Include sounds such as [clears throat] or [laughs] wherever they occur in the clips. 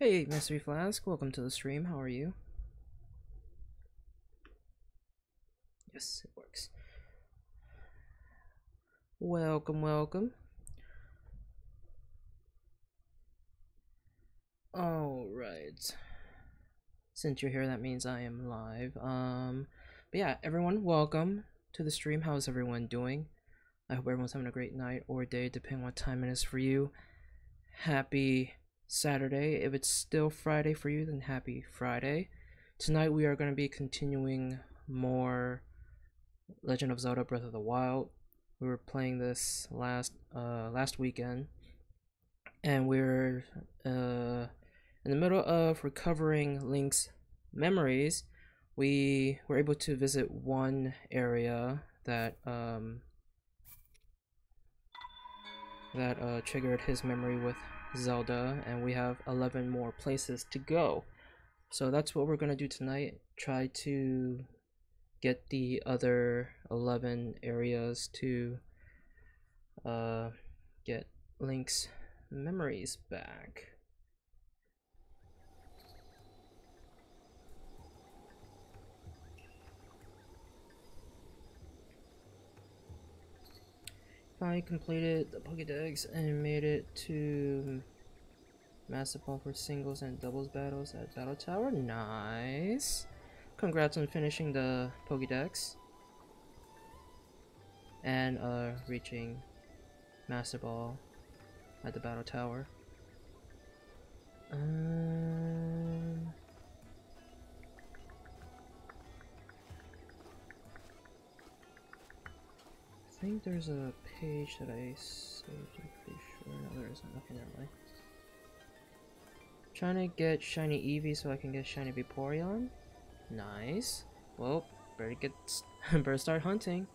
Hey, Mystery Flask, welcome to the stream. How are you? Yes, it works. Welcome, welcome. Alright. Since you're here, that means I am live. Um, but yeah, everyone, welcome to the stream. How's everyone doing? I hope everyone's having a great night or day, depending on what time it is for you. Happy Saturday. If it's still Friday for you, then happy Friday. Tonight we are going to be continuing more Legend of Zelda Breath of the Wild. We were playing this last uh last weekend and we're uh in the middle of recovering Link's memories. We were able to visit one area that um that uh, triggered his memory with Zelda, and we have 11 more places to go. So that's what we're gonna do tonight. Try to get the other 11 areas to uh, get Link's memories back. Finally completed the Pokédex and made it to Master Ball for singles and doubles battles at Battle Tower. Nice. Congrats on finishing the Pokédex. And uh, reaching Master Ball at the Battle Tower. Um, think there's a page that I saved, I'm pretty sure. No, there isn't. Okay, never mind. Trying to get shiny Eevee so I can get shiny Vaporeon. Nice. Well, better get [laughs] better start hunting.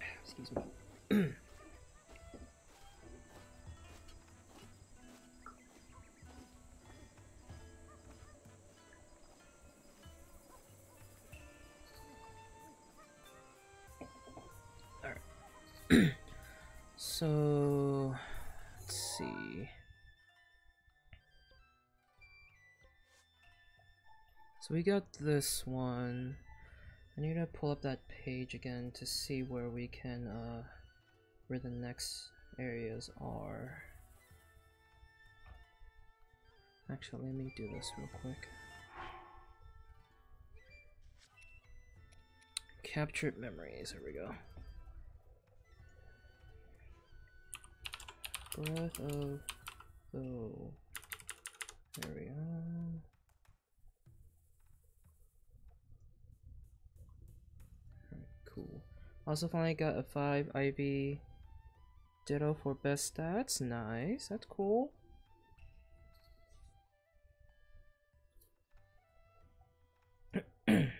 [clears throat] Excuse me. [clears throat] So we got this one. I need to pull up that page again to see where we can, uh, where the next areas are. Actually, let me do this real quick. Captured memories, there we go. Breath of the... There we go. Cool. Also finally got a 5 IV Ditto for best stats. Nice, that's cool. [clears throat] Alright.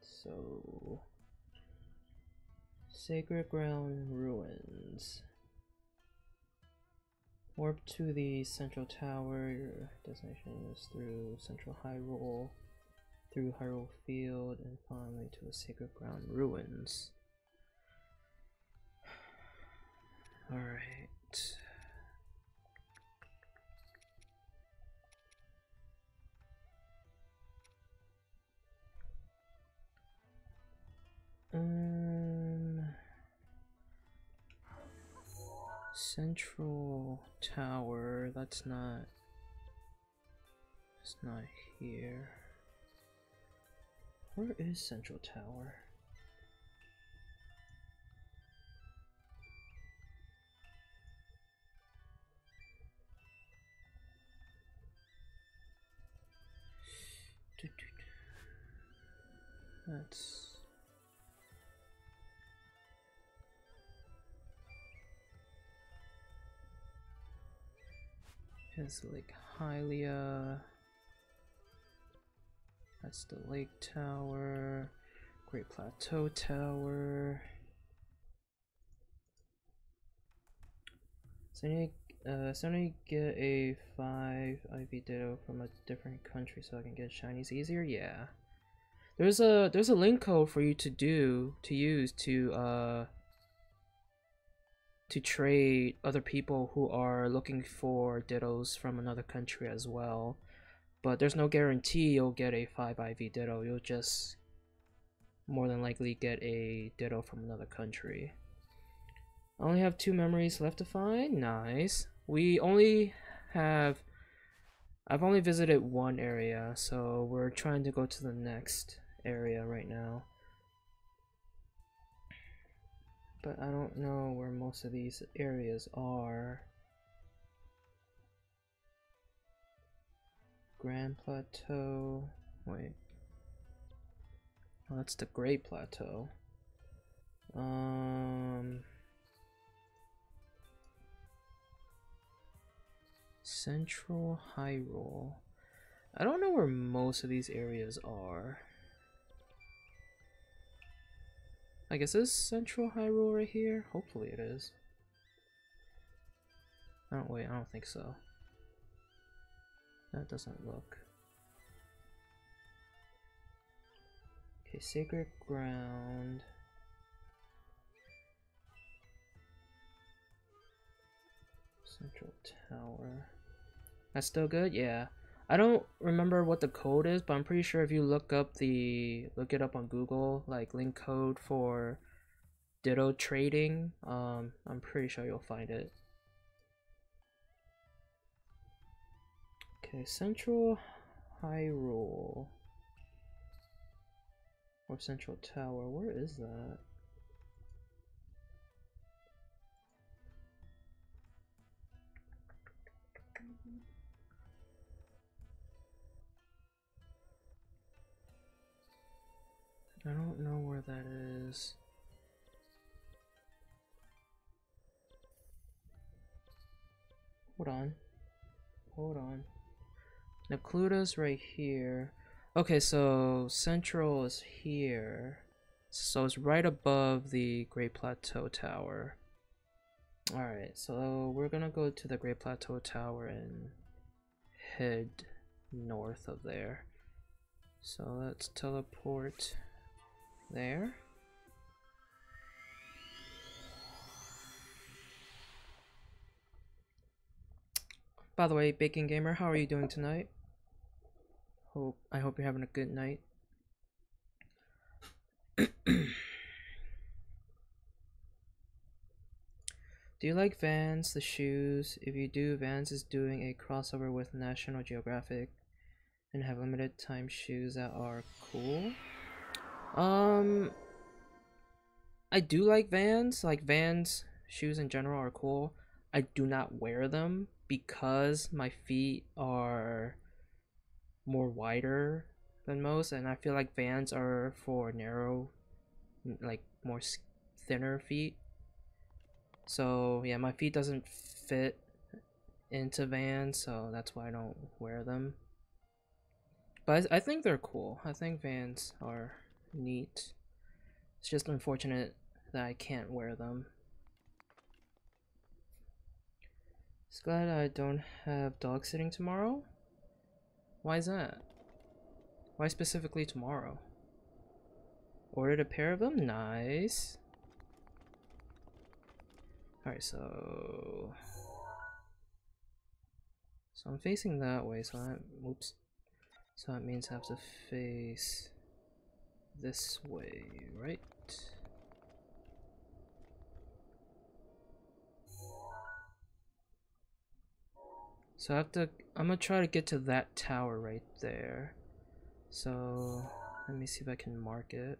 So Sacred Ground Ruins. Warp to the Central Tower. Your destination is through Central Hyrule through Hyrule Field and finally to the Sacred Ground Ruins. [sighs] Alright. Um, Central Tower, that's not, it's not here. Where is Central Tower? That's has like Hylia. That's the Lake Tower, Great Plateau Tower. So I need, uh, so I need to get a 5 IV Ditto from a different country so I can get shinies easier? Yeah. There's a there's a link code for you to do to use to uh to trade other people who are looking for dittos from another country as well. But there's no guarantee you'll get a 5 IV ditto. You'll just more than likely get a ditto from another country. I only have two memories left to find. Nice. We only have... I've only visited one area, so we're trying to go to the next area right now. But I don't know where most of these areas are. Grand Plateau. Wait. Oh, that's the Great Plateau. Um. Central Hyrule. I don't know where most of these areas are. I guess this Central Hyrule right here? Hopefully it is. I don't wait, I don't think so. That doesn't look. Okay, Sacred Ground. Central Tower. That's still good? Yeah. I don't remember what the code is, but I'm pretty sure if you look up the look it up on Google, like link code for Ditto trading, um, I'm pretty sure you'll find it. Okay, Central Hyrule. Or Central Tower, where is that? I don't know where that is. Hold on. Hold on. Necluda's right here. Okay, so Central is here. So it's right above the Great Plateau Tower. Alright, so we're gonna go to the Great Plateau Tower and head north of there. So let's teleport there. By the way, Baking Gamer, how are you doing tonight? Hope I hope you're having a good night. [clears throat] do you like Vans, the shoes? If you do, Vans is doing a crossover with National Geographic and have limited time shoes that are cool. Um, I do like Vans. Like Vans shoes in general are cool. I do not wear them because my feet are more wider than most, and I feel like Vans are for narrow, like more thinner feet. So yeah, my feet doesn't fit into Vans, so that's why I don't wear them. But I, think they're cool. I think Vans are neat. It's just unfortunate that I can't wear them. It's glad I don't have dog sitting tomorrow. Why is that? Why specifically tomorrow? Ordered a pair of them? Nice. Alright, so... So I'm facing that way, so I... Oops. So that means I have to face this way, right? So I have to, I'm gonna try to get to that tower right there. So let me see if I can mark it.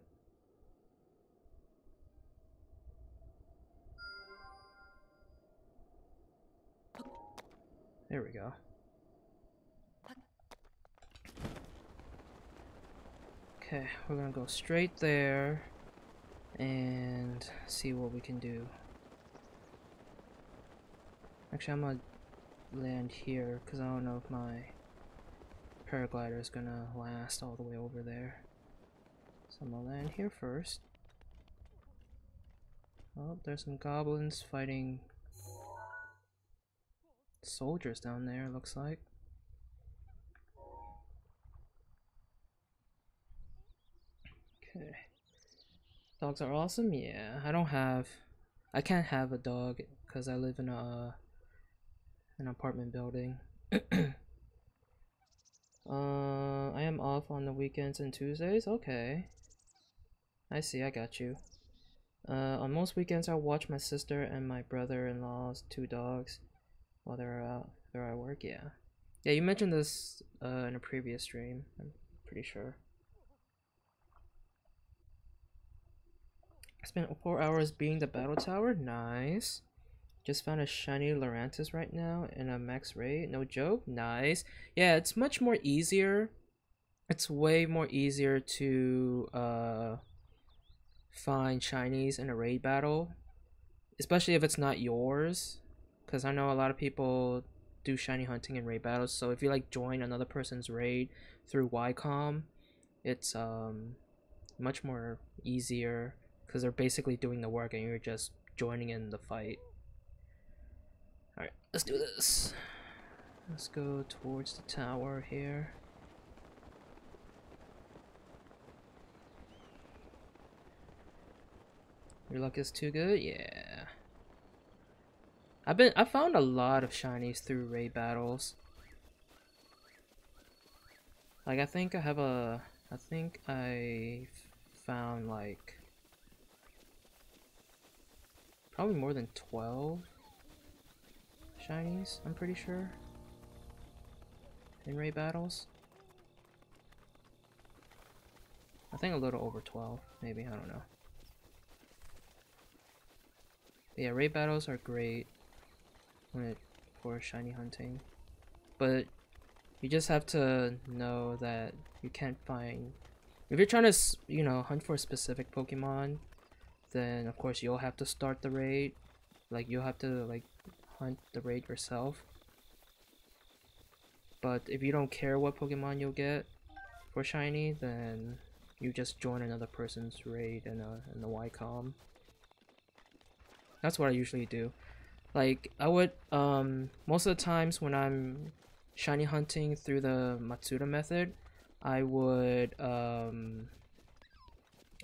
There we go. Okay, we're gonna go straight there and see what we can do. Actually, I'm gonna land here because I don't know if my paraglider is gonna last all the way over there. So I'm gonna land here first. Oh, there's some goblins fighting soldiers down there, looks like. Okay. Dogs are awesome? Yeah, I don't have... I can't have a dog because I live in a an apartment building. [clears throat] uh, I am off on the weekends and Tuesdays. Okay, I see. I got you. Uh, on most weekends, I'll watch my sister and my brother-in-law's two dogs while they're out. They're at work. Yeah, yeah. You mentioned this uh, in a previous stream. I'm pretty sure. I Spent four hours being the battle tower. Nice. Just found a shiny Lurantis right now in a max rate. No joke. Nice. Yeah, it's much more easier. It's way more easier to uh, find shinies in a raid battle. Especially if it's not yours. Because I know a lot of people do shiny hunting in raid battles. So if you like join another person's raid through Y-Comm, it's um, much more easier because they're basically doing the work and you're just joining in the fight. Let's do this. Let's go towards the tower here. Your luck is too good? Yeah. I've been I found a lot of shinies through raid battles. Like I think I have a I think I found like probably more than 12 shinies, I'm pretty sure. In raid battles. I think a little over 12, maybe, I don't know. But yeah, raid battles are great when it for shiny hunting. But you just have to know that you can't find if you're trying to, you know, hunt for a specific Pokemon, then of course you'll have to start the raid. Like you'll have to like hunt the raid yourself. But if you don't care what Pokemon you'll get for shiny, then you just join another person's raid in a in the Y-Comm. That's what I usually do. Like I would um most of the times when I'm shiny hunting through the Masuda method, I would um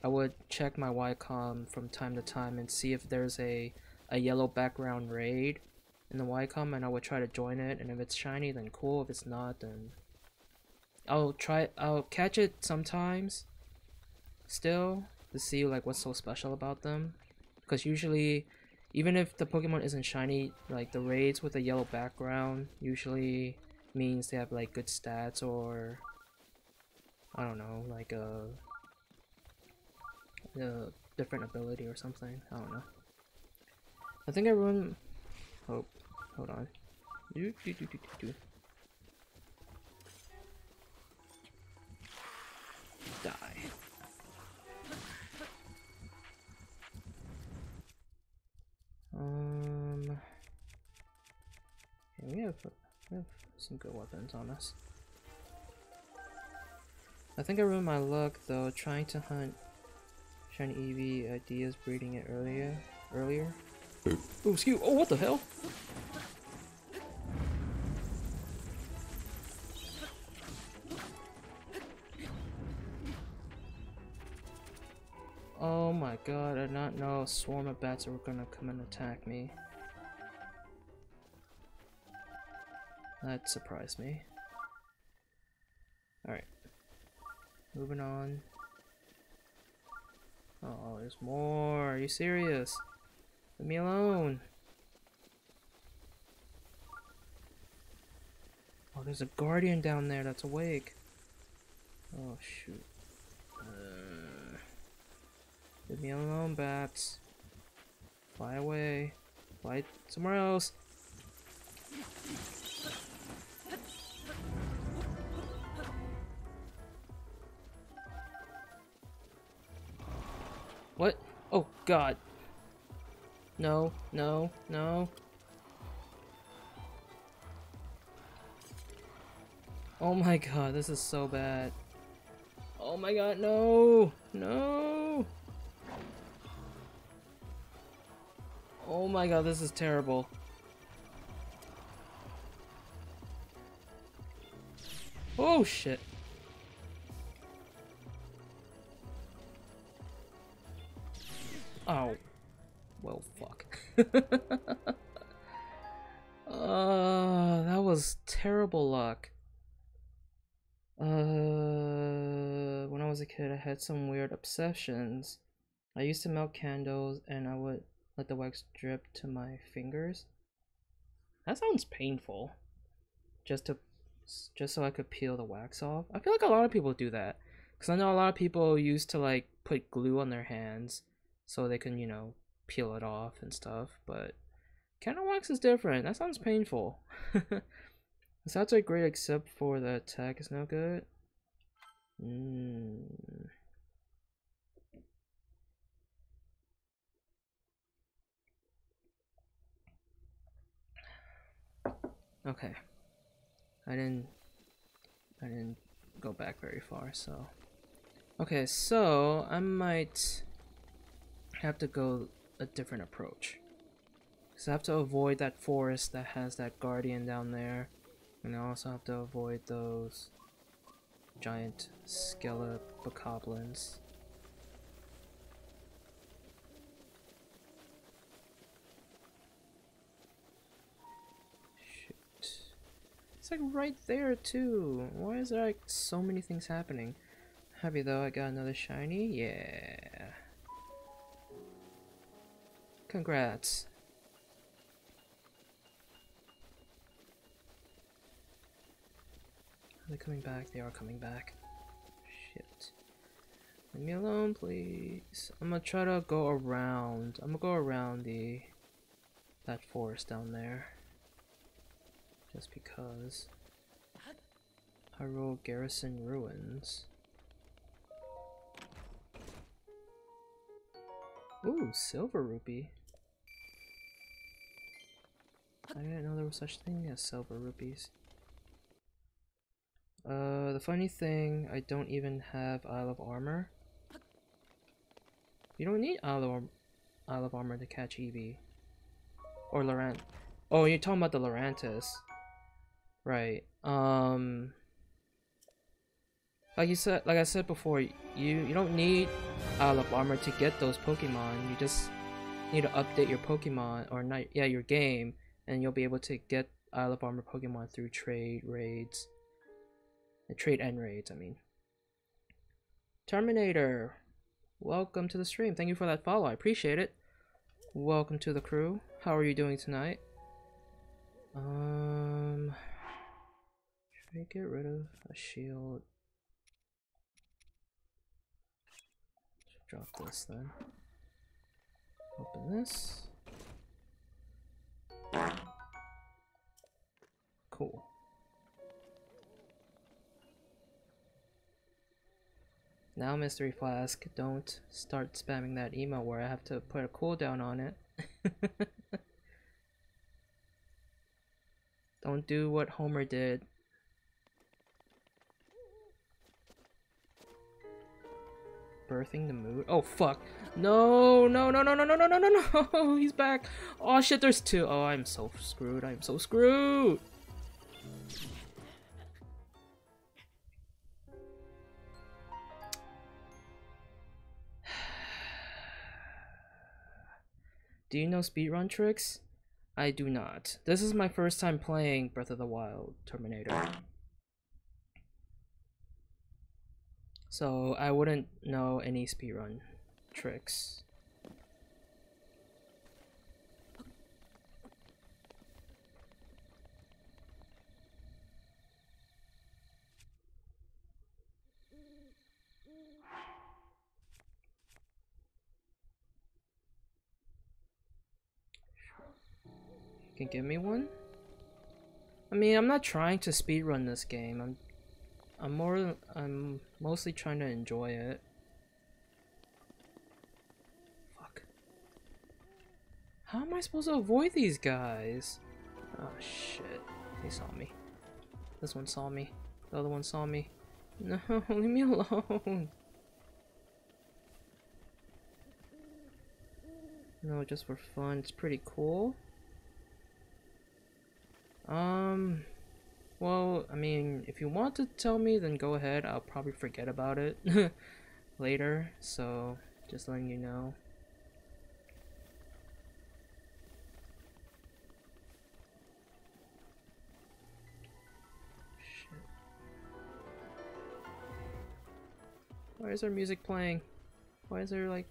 I would check my Y-Comm from time to time and see if there's a a yellow background raid in the Y-Comm and I would try to join it and if it's shiny then cool. If it's not then I'll try I'll catch it sometimes still to see like what's so special about them. Because usually even if the Pokemon isn't shiny like the raids with a yellow background usually means they have like good stats or I don't know like a, a different ability or something. I don't know. I think I everyone oh Hold on. Do, do, do, do, do. Die. Um. We have, we have some good weapons on us. I think I ruined my luck though, trying to hunt shiny Eevee ideas breeding it earlier. Earlier. Oh, excuse. Oh, what the hell? Oh my god, I did not know a swarm of bats were gonna come and attack me. That surprised me. Alright. Moving on. Oh, there's more. Are you serious? Leave me alone. Oh, there's a guardian down there that's awake. Oh, shoot. Uh, leave me alone, bats. Fly away. Fly somewhere else. What? Oh, God. No, no, no. Oh my god, this is so bad. Oh my god, no! No! Oh my god, this is terrible. Oh shit. Oh. Well, fuck. [laughs] uh, that was terrible luck. Uh, when I was a kid, I had some weird obsessions. I used to melt candles and I would let the wax drip to my fingers. That sounds painful. Just to, just so I could peel the wax off. I feel like a lot of people do that. Cause I know a lot of people used to like put glue on their hands so they can, you know, peel it off and stuff. But candle wax is different. That sounds painful. It sounds like great except for the attack is no good. Mm. Okay. I didn't I didn't go back very far, so Okay, so I might have to go a different approach. Cause I have to avoid that forest that has that guardian down there. And I also have to avoid those giant skelepocoblins. Shit. It's like right there too. Why is there like so many things happening? Happy though, I got another shiny. Yeah. Congrats. Are they coming back? They are coming back. Shit. Leave me alone, please. I'm gonna try to go around. I'm gonna go around the that forest down there. Just because. Hyrule Garrison Ruins. Ooh, silver rupee. I didn't know there was such thing as silver rupees. Uh, the funny thing, I don't even have Isle of Armor. You don't need Isle of, Isle of Armor to catch Eevee. Or Laurent. Oh, you're talking about the Lurantis. Right. Um... Like you said, like I said before, you you don't need Isle of Armor to get those Pokemon. You just need to update your Pokemon or not, yeah, your game, and you'll be able to get Isle of Armor Pokemon through trade raids. Trade end raids, I mean. Terminator, welcome to the stream. Thank you for that follow. I appreciate it. Welcome to the crew. How are you doing tonight? Um, should I get rid of a shield? Drop this then. Open this. Cool. Now, Mystery Flask, don't start spamming that email where I have to put a cooldown on it. [laughs] don't do what Homer did. Birthing the mood? Oh, fuck. No, no, no, no, no, no, no, no, no, no. [laughs] He's back. Oh, shit, there's two. Oh, I'm so screwed. I'm so screwed. [sighs] Do you know speedrun tricks? I do not. This is my first time playing Breath of the Wild Terminator. So I wouldn't know any speedrun tricks. can give me one? I mean, I'm not trying to speedrun this game. I'm I'm more I'm mostly trying to enjoy it. Fuck. How am I supposed to avoid these guys? Oh shit. They saw me. This one saw me. The other one saw me. No, [laughs] leave me alone. No, just for fun. It's pretty cool. Um, well, I mean, if you want to tell me, then go ahead. I'll probably forget about it [laughs] later, so just letting you know. Shit. Why is there music playing? Why is there like...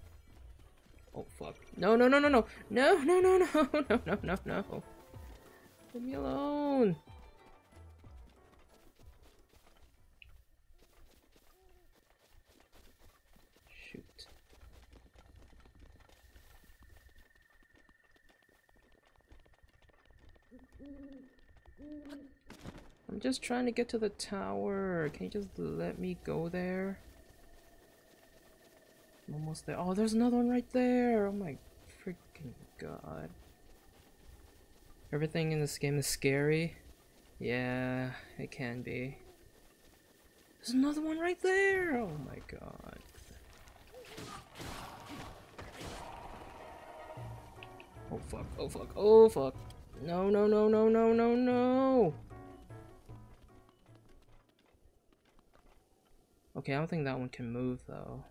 Oh fuck. No, no, no, no, no! No, no, no, no, no, [laughs] no, no, no, no! Leave me alone! I'm just trying to get to the tower. Can you just let me go there? I'm almost there. Oh, there's another one right there. Oh my freaking god. Everything in this game is scary. Yeah, it can be. There's another one right there. Oh my god. Oh fuck, oh fuck, oh fuck. No, no, no, no, no, no, no. Okay, I don't think that one can move though.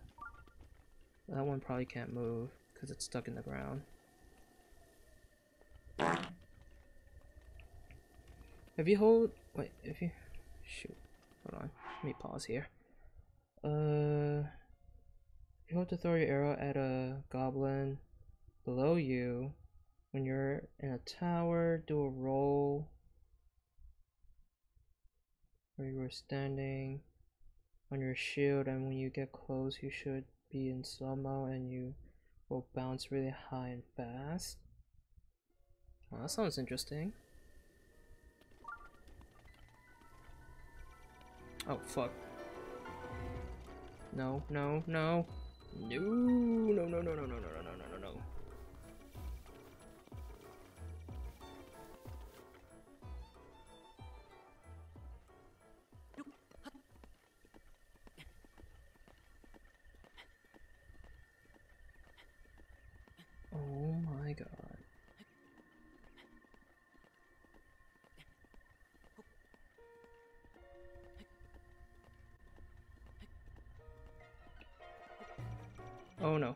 That one probably can't move because it's stuck in the ground. If you hold, wait, if you, shoot, hold on, let me pause here. Uh, you hold to throw your arrow at a goblin below you. When you're in a tower, do a roll where you were standing on your shield and when you get close you should be in slow-mo and you will bounce really high and fast. Well, that sounds interesting. Oh, fuck. No, no, no. No, no, no, no, no, no, no, no, no, no, no. My god. Oh no.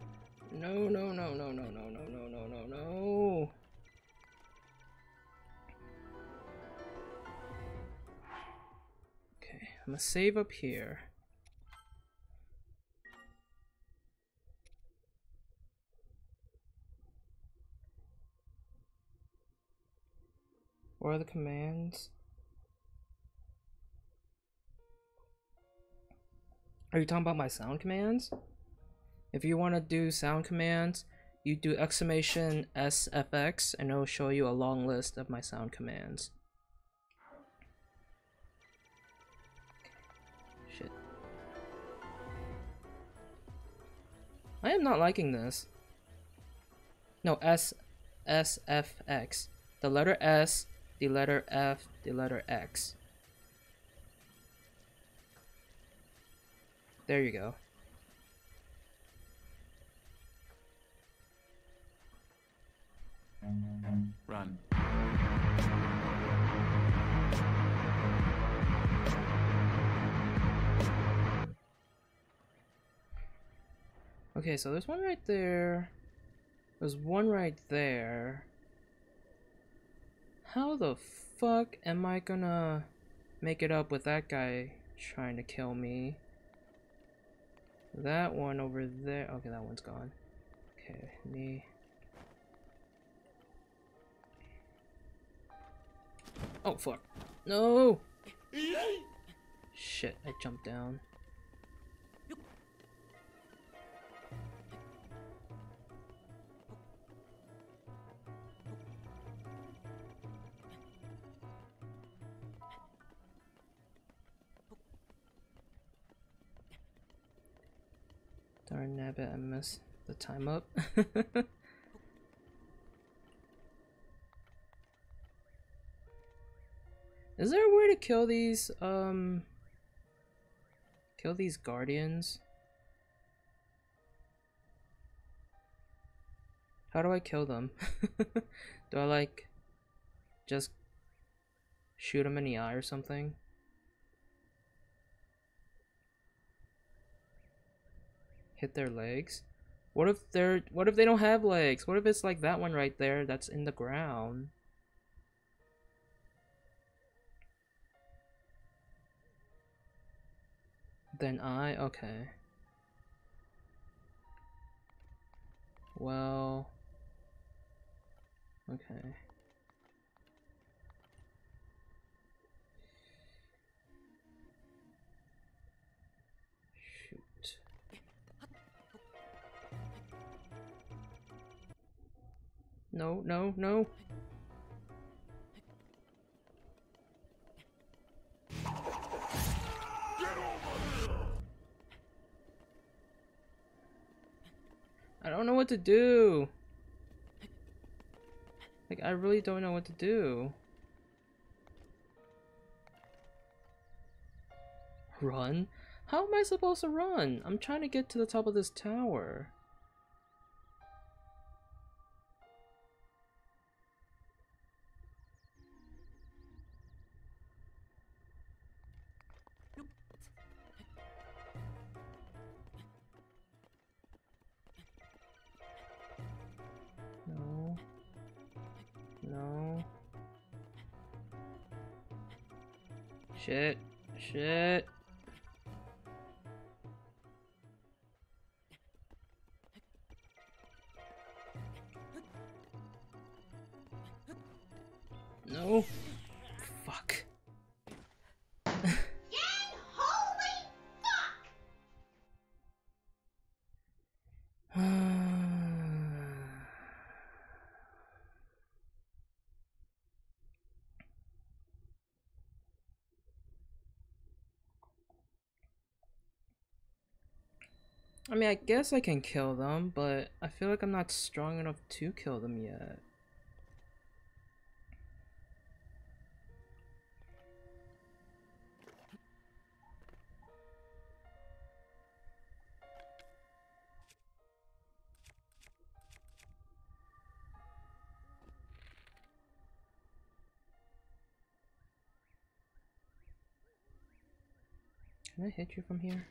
No, no, no, no, no, no, no, no, no, no, no. Okay, I'm gonna save up here. Are the commands? Are you talking about my sound commands? If you want to do sound commands, you do exclamation SFX and it'll show you a long list of my sound commands. Shit. I am not liking this. No, S SFX. The letter S, the letter F, the letter X. There you go. Run. Okay, so there's one right there. There's one right there. How the fuck am I gonna make it up with that guy trying to kill me? That one over there. Okay, that one's gone. Okay, me. Oh fuck. No! Shit, I jumped down. Darn nabbit, I missed the time up. [laughs] Is there a way to kill these, um... Kill these guardians? How do I kill them? [laughs] do I, like, just shoot them in the eye or something? hit their legs? What if they're what if they don't have legs? What if it's like that one right there that's in the ground? Then I okay. Well okay. No, no, no. I don't know what to do. Like, I really don't know what to do. Run? How am I supposed to run? I'm trying to get to the top of this tower. Shit. I mean, I guess I can kill them, but I feel like I'm not strong enough to kill them yet. Can I hit you from here?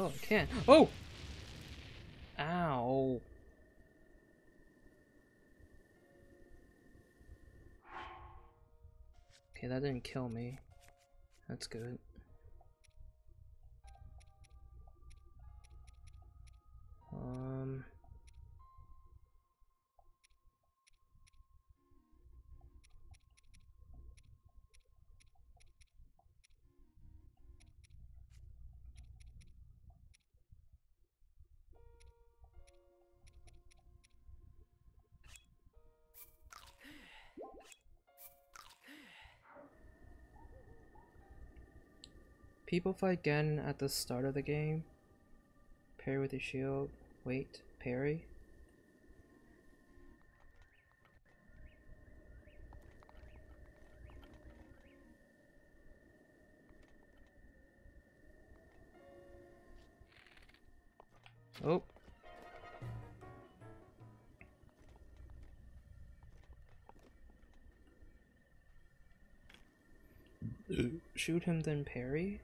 Oh, I can. Oh! Ow. Okay, that didn't kill me. That's good. Um... People fight again at the start of the game. Parry with your shield. Wait, parry? Oh. Uh. Shoot him then parry?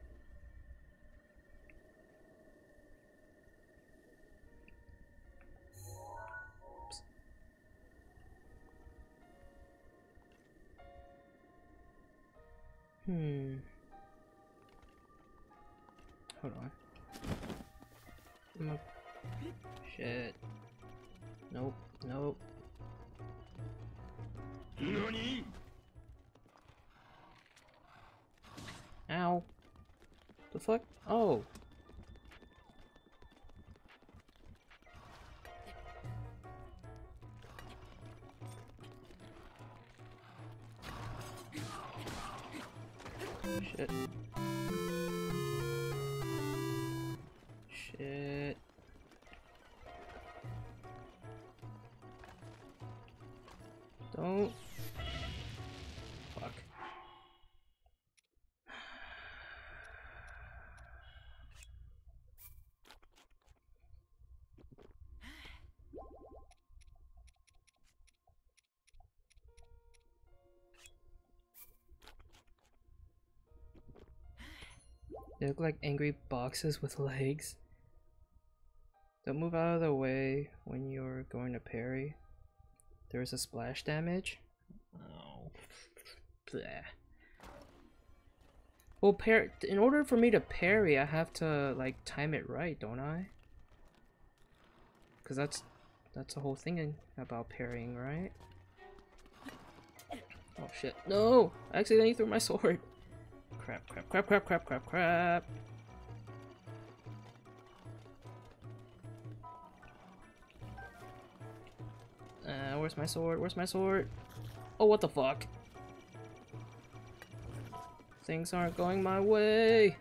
Hmm. Hold on. Shit. Nope. Nope. Ow. The fuck? Oh. Shit. They look like angry boxes with legs. Don't move out of the way when you're going to parry. There is a splash damage. Oh. Bleh. Well, par in order for me to parry, I have to like time it right, don't I? Cause that's That's the whole thing about parrying, right? Oh shit. No! I accidentally threw my [laughs] sword. Crap, crap, crap, crap, crap, crap, crap. Uh, where's my sword? Where's my sword? Oh, what the fuck? Things aren't going my way.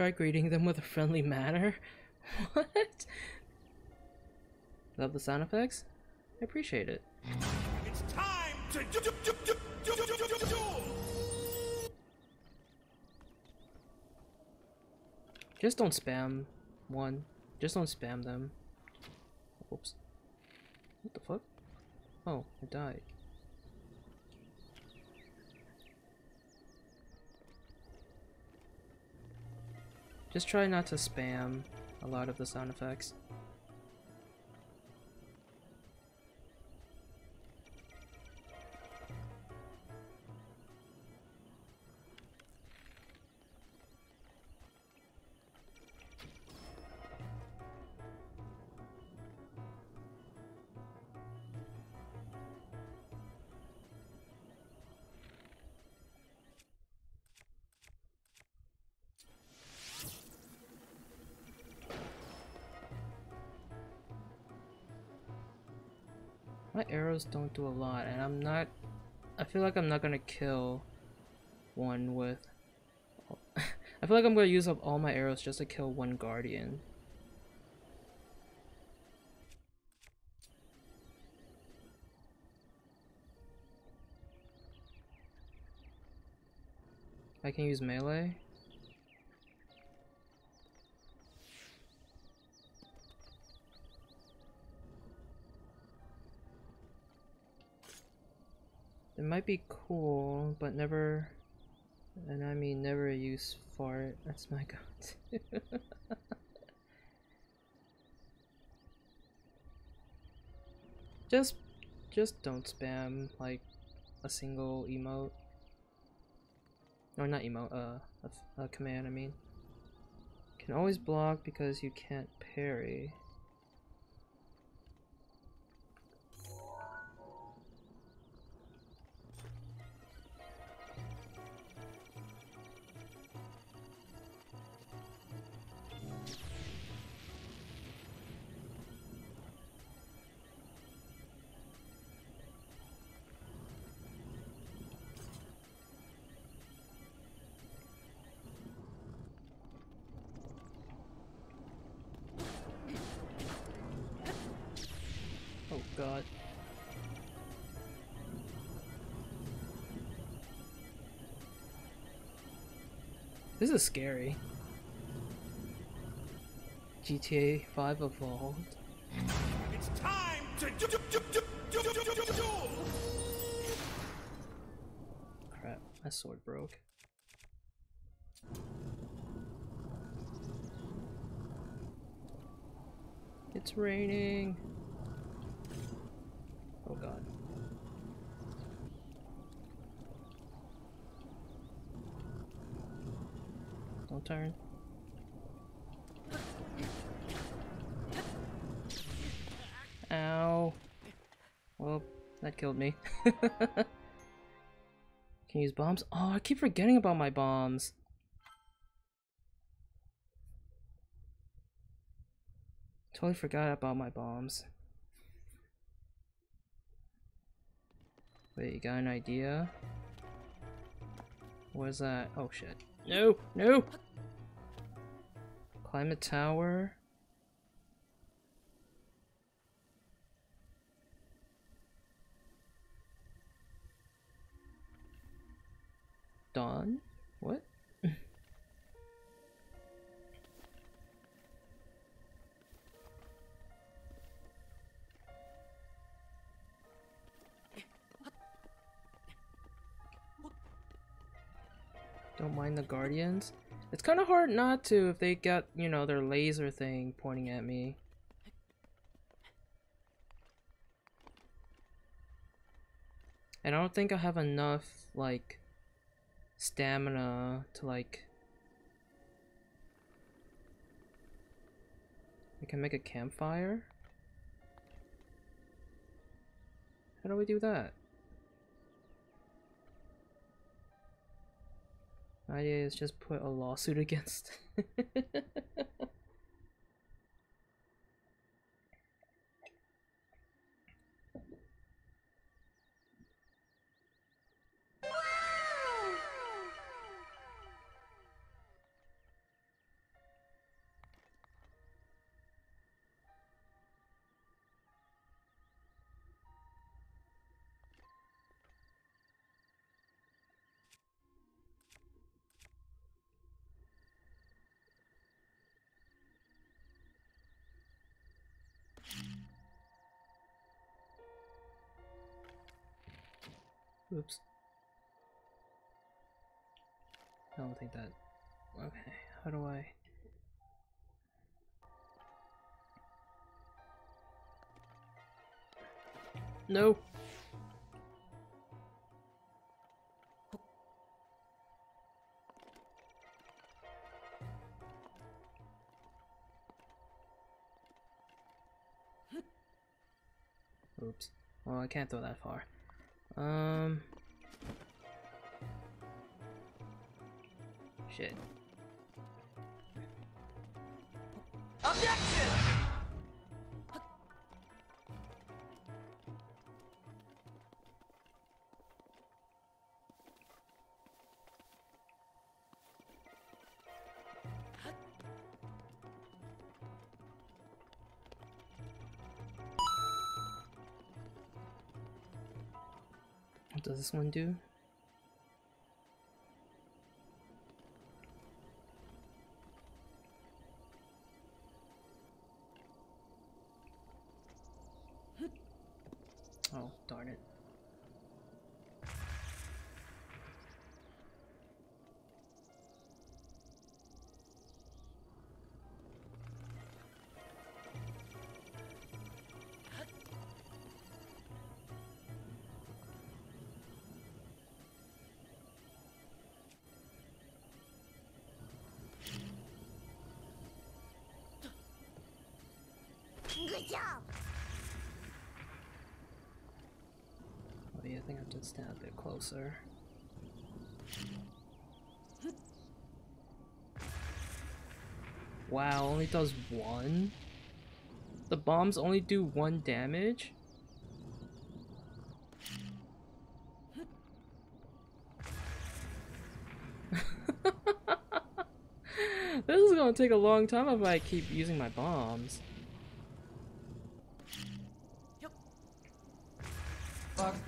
Try greeting them with a friendly manner? [laughs] What? Love the sound effects? I appreciate it. It's time to do, do, do, do, do, do, do, do, do. Just don't spam one. Just don't spam them. Oops. What the fuck? Oh, I died. Just try not to spam a lot of the sound effects. Arrows don't do a lot, and I'm not. I feel like I'm not gonna kill one with. [laughs] I feel like I'm gonna use up all my arrows just to kill one guardian. I can use melee. It might be cool, but never, and I mean never use fart. That's my go-to. [laughs] just, just don't spam like a single emote. Or not emote, uh, a, a command. I mean, can always block because you can't parry. This is scary. GTA 5 Evolved. It's time to do, do, do, Crap, my sword broke. It's raining. Turn. Ow. Well, that killed me. [laughs] Can use bombs? Oh, I keep forgetting about my bombs. Totally forgot about my bombs. Wait, you got an idea? What is that? Oh shit. No! No! Climb a tower. Dawn? Don't mind the guardians. It's kind of hard not to if they got, you know, their laser thing pointing at me. And I don't think I have enough, like, stamina to, like... We can make a campfire? How do we do that? Idea is just put a lawsuit against. [laughs] Oops. I don't think that. Okay, how do I. No! Oops. Well, I can't throw that far. Um. Shit. Objection! This one do? Good job. Oh yeah, I think I have to stand a bit closer. Wow, only does one? The bombs only do one damage? [laughs] this is gonna take a long time if I keep using my bombs. Fuck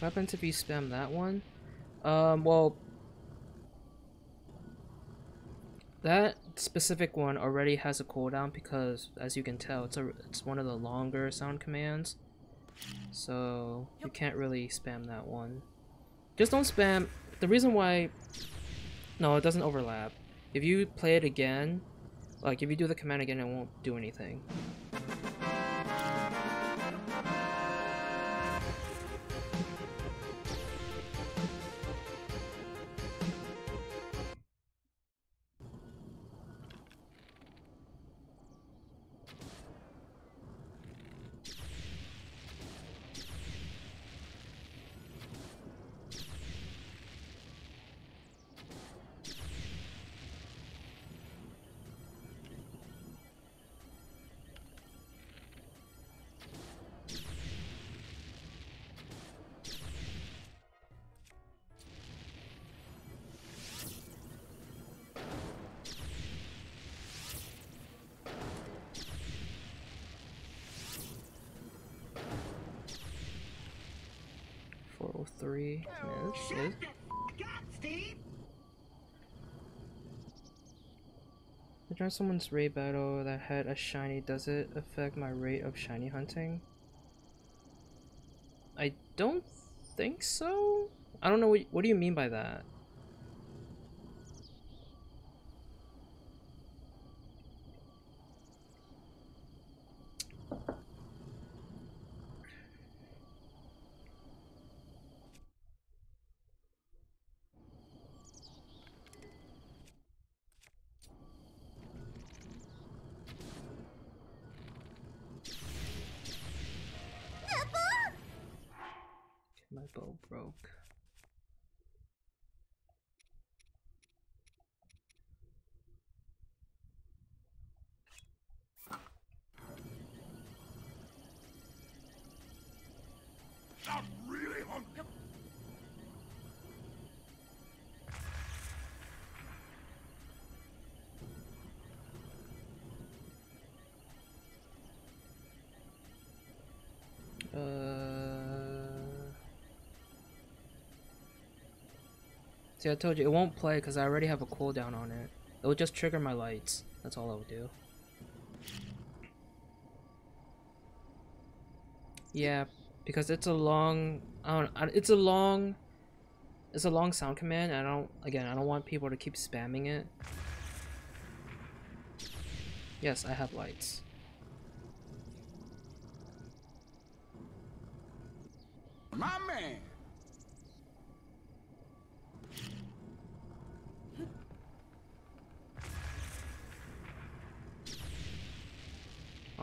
What happens if you spam that one? Um, well... That specific one already has a cooldown because, as you can tell, it's a it's one of the longer sound commands. So, you can't really spam that one. Just don't spam... The reason why... No, it doesn't overlap. If you play it again, like, if you do the command again, it won't do anything. Miss. Is. I joined someone's raid battle that had a shiny. Does it affect my rate of shiny hunting? I don't think so. I don't know what what do you mean by that? My bow See, I told you it won't play because I already have a cooldown on it. It will just trigger my lights. That's all it will do. Yeah, because it's a long. I don't. It's a long. It's a long sound command. And I don't. Again, I don't want people to keep spamming it. Yes, I have lights.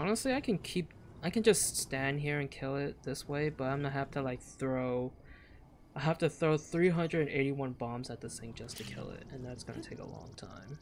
Honestly, I can keep. I can just stand here and kill it this way, but I'm gonna have to like throw. I have to throw 381 bombs at this thing just to kill it, and that's gonna take a long time.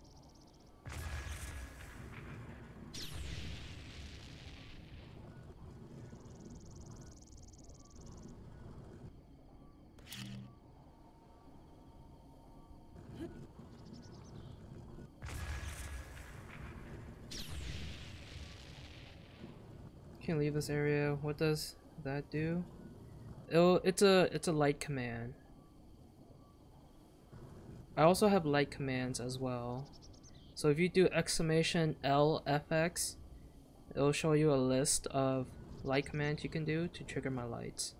This area. What does that do? It'll, it's a it's a light command. I also have light commands as well. So if you do exclamation LFX, it'll show you a list of light commands you can do to trigger my lights.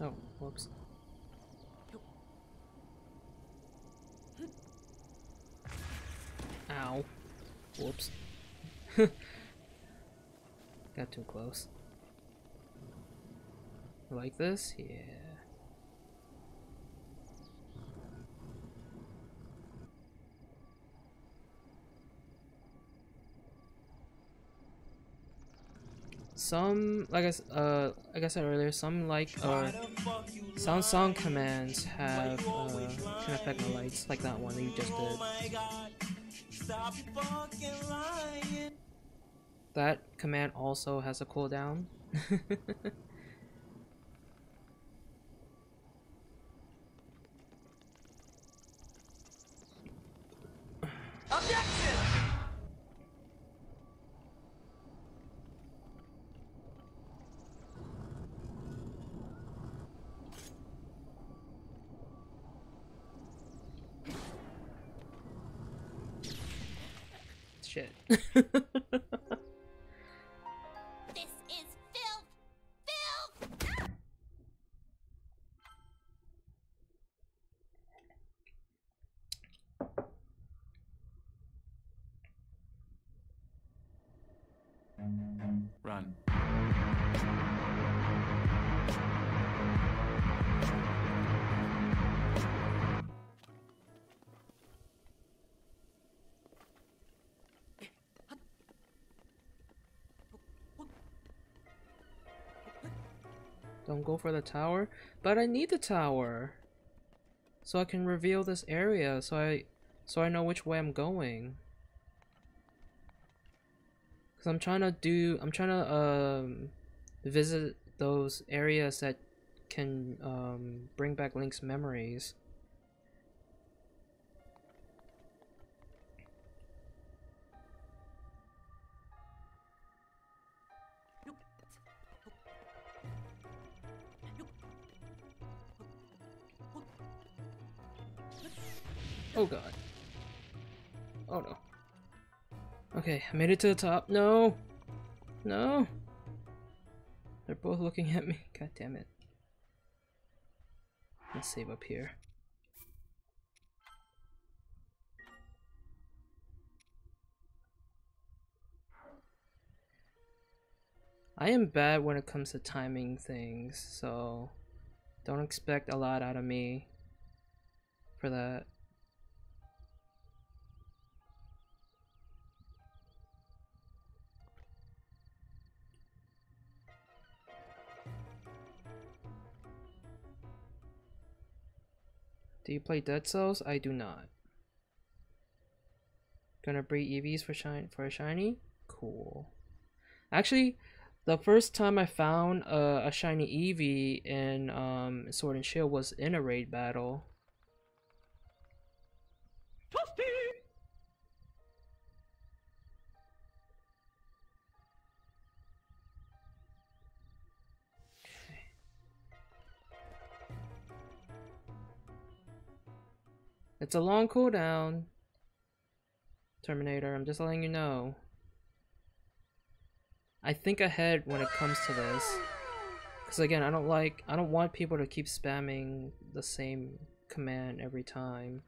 Oh, whoops. Ow. Whoops. Got too close. Like this? Yeah. Some, like I, uh, like I said earlier, some like uh, sound song commands have uh, can affect my lights, like that one that you just did. That command also has a cooldown. [laughs] go for the tower. But I need the tower. So I can reveal this area so I so I know which way I'm going. Cause I'm trying to do I'm trying to um visit those areas that can um bring back Link's memories. Oh god. Oh no. Okay, I made it to the top. No! No! They're both looking at me. [laughs] God damn it. Let's save up here. I am bad when it comes to timing things, so don't expect a lot out of me for that. Do you play Dead Cells? I do not. Gonna breed Eevees for shine for a shiny? Cool. Actually, the first time I found a, a shiny Eevee in um, Sword and Shield was in a raid battle. It's a long cooldown. Terminator, I'm just letting you know. I think ahead when it comes to this. Because again, I don't like, I don't want people to keep spamming the same command every time.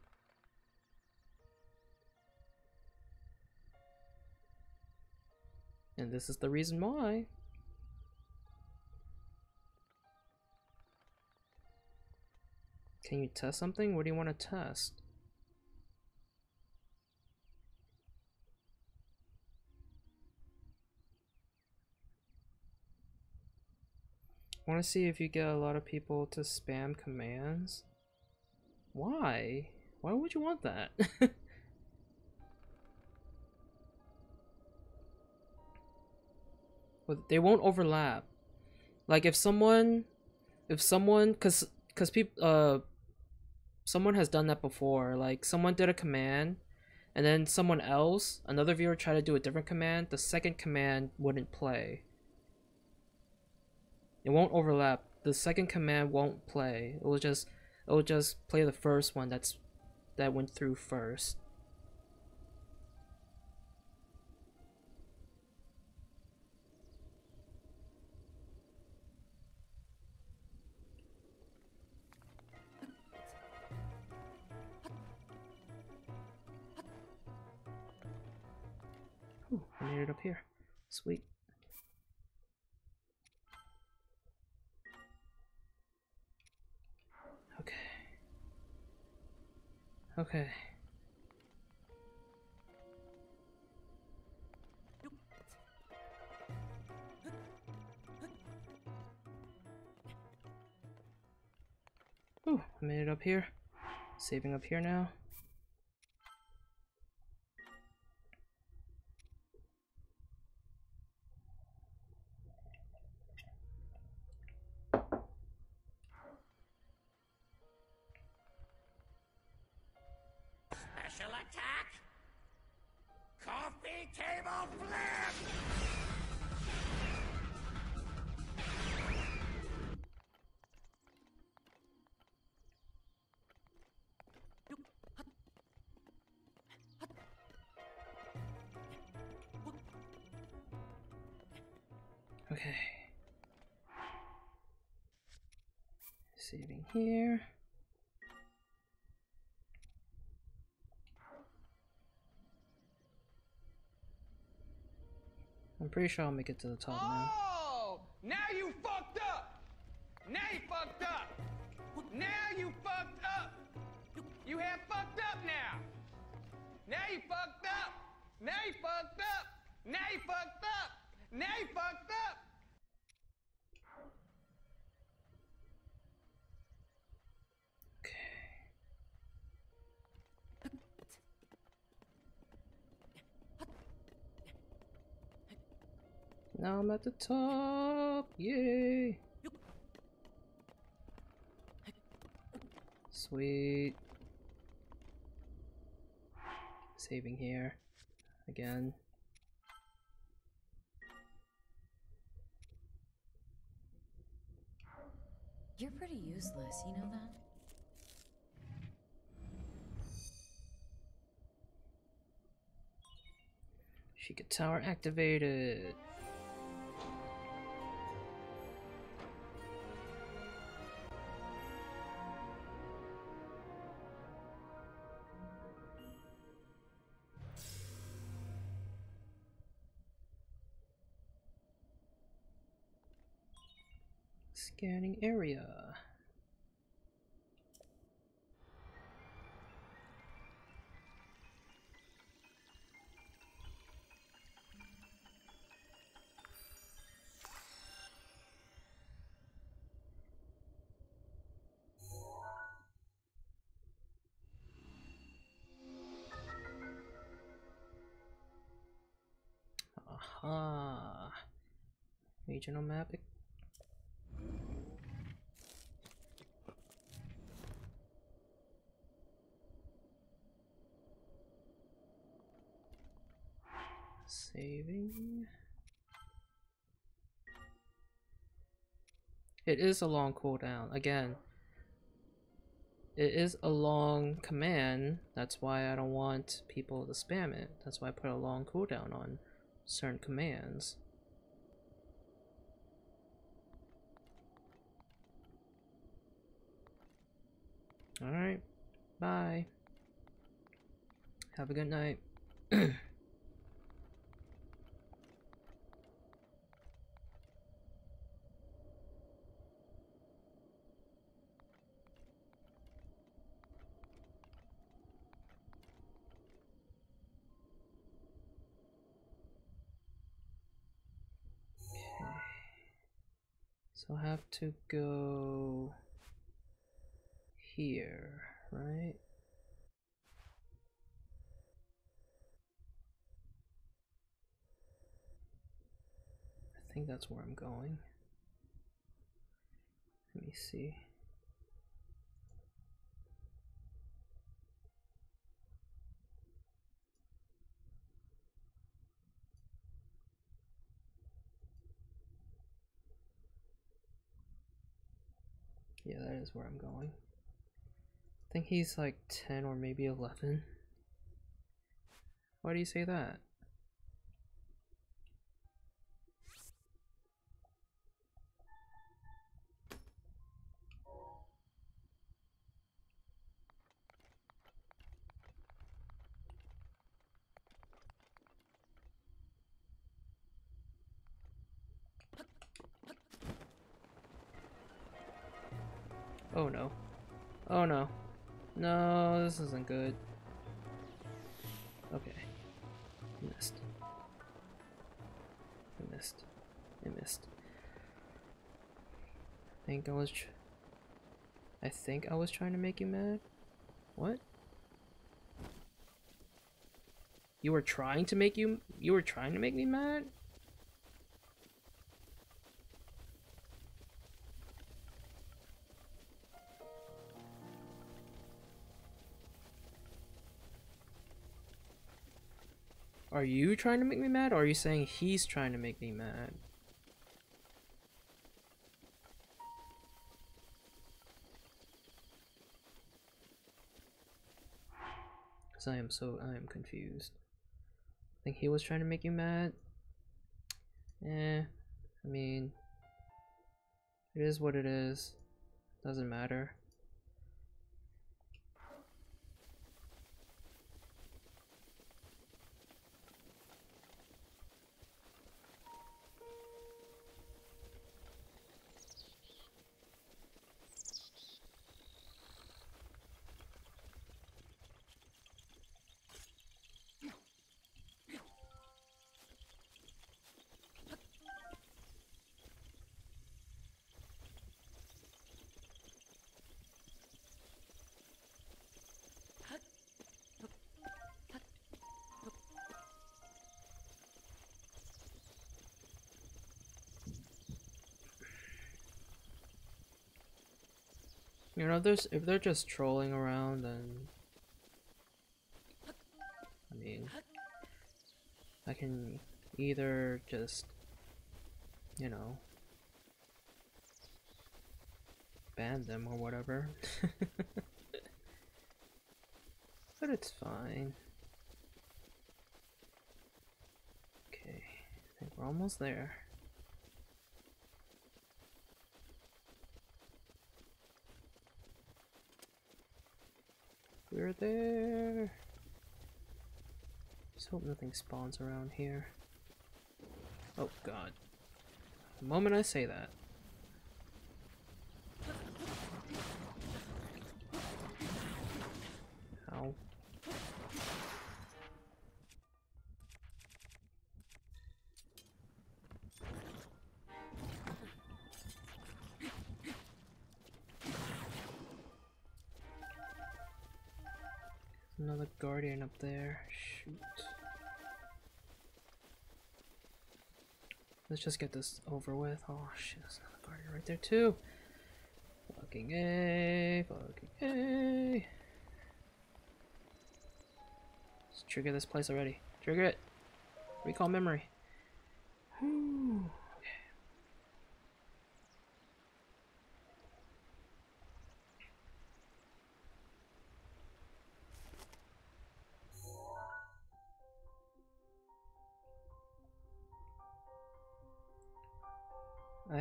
And this is the reason why. Can you test something? What do you want to test? Want to see if you get a lot of people to spam commands. Why? Why would you want that? [laughs] but they won't overlap. Like if someone, if someone, cause, cause people, uh, someone has done that before. Like someone did a command, and then someone else, another viewer tried to do a different command. The second command wouldn't play. It won't overlap. The second command won't play. It will just it will just play the first one that's that went through first. Ooh, I made it up here. Sweet. Okay. Ooh, I made it up here. Saving up here now. Table flip! Okay. Saving here. I'm pretty sure I'll make it to the top now. Oh! Now you fucked up! Now you fucked up! Now you fucked up! You have fucked up now! Now you fucked up! Now you fucked up! Now you fucked up! Now you fucked up! Now I'm at the top. Yay. Sweet. Saving here. Again. You're pretty useless, you know that? Sheikah Tower activated. Scanning area. Aha. Regional map. Saving. It is a long cooldown. Again, it is a long command. That's why I don't want people to spam it. That's why I put a long cooldown on certain commands. Alright, bye. Have a good night. [clears throat] So I have to go here, right? I think that's where I'm going. Let me see. Yeah, that is where I'm going. I think he's like 10 or maybe 11. Why do you say that? Oh no. Oh no. No, this isn't good. Okay. I missed. I missed. I missed. I think I was. I think I was trying to make you mad. What? You were trying to make you. You were trying to make me mad? Are you trying to make me mad, or are you saying he's trying to make me mad? Because I am so, I am confused. I think he was trying to make you mad. Eh, I mean, it is what it is. Doesn't matter. You know, if they're just trolling around, then I mean, I can either just, you know, ban them or whatever. [laughs] but it's fine. Okay, I think we're almost there. There. Just hope nothing spawns around here. Oh god. The moment I say that. Ow. Another guardian up there. Shoot. Let's just get this over with. Oh shit, there's another guardian right there too. Fucking A, fucking A. Let's trigger this place already. Trigger it. Recall memory. Whew.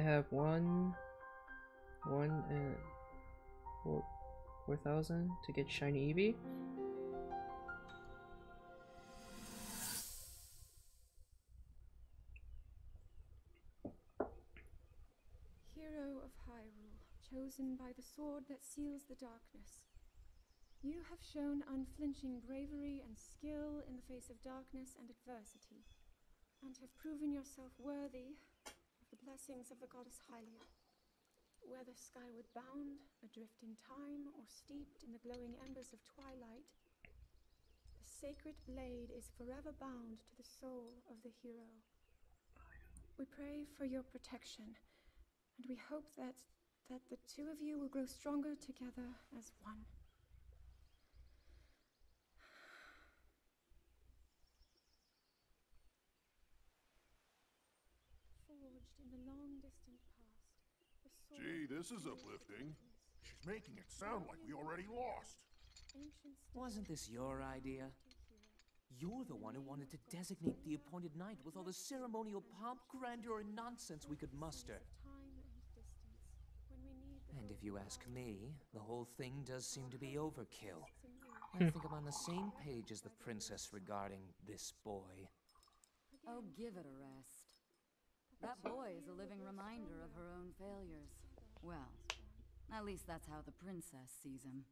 Have one, one and four, four thousand to get shiny Eevee. Hero of Hyrule, chosen by the sword that seals the darkness. You have shown unflinching bravery and skill in the face of darkness and adversity, and have proven yourself worthy the blessings of the goddess Hylia. Whether skyward bound, adrift in time, or steeped in the glowing embers of twilight, the sacred blade is forever bound to the soul of the hero. We pray for your protection, and we hope that that the two of you will grow stronger together as one. Forged in the long distant past, the sword Gee, this is uplifting. She's making it sound like we already lost. Wasn't this your idea? You're the one who wanted to designate the appointed knight with all the ceremonial pomp, grandeur, and nonsense we could muster. And distance, when we need the And if you ask me, the whole thing does seem to be overkill. it's in you. I think I'm on the same page as the princess regarding this boy. Oh, give it a rest. That boy is a living reminder of her own failures. Well, at least that's how the princess sees him.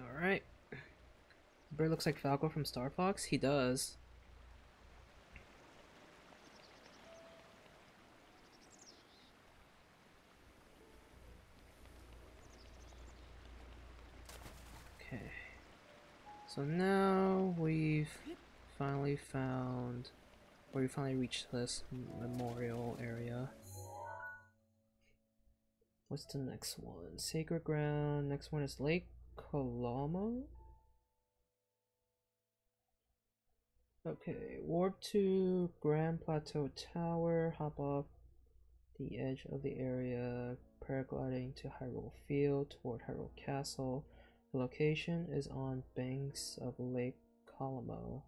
Alright. Bird looks like Falco from Star Fox? He does. Okay. So now we've finally found, or we finally reached this memorial area. What's the next one? Sacred Ground. Next one is Lake Kolomo. Okay, warp to Grand Plateau Tower, hop off the edge of the area, paragliding to Hyrule Field toward Hyrule Castle. The location is on banks of Lake Kolomo.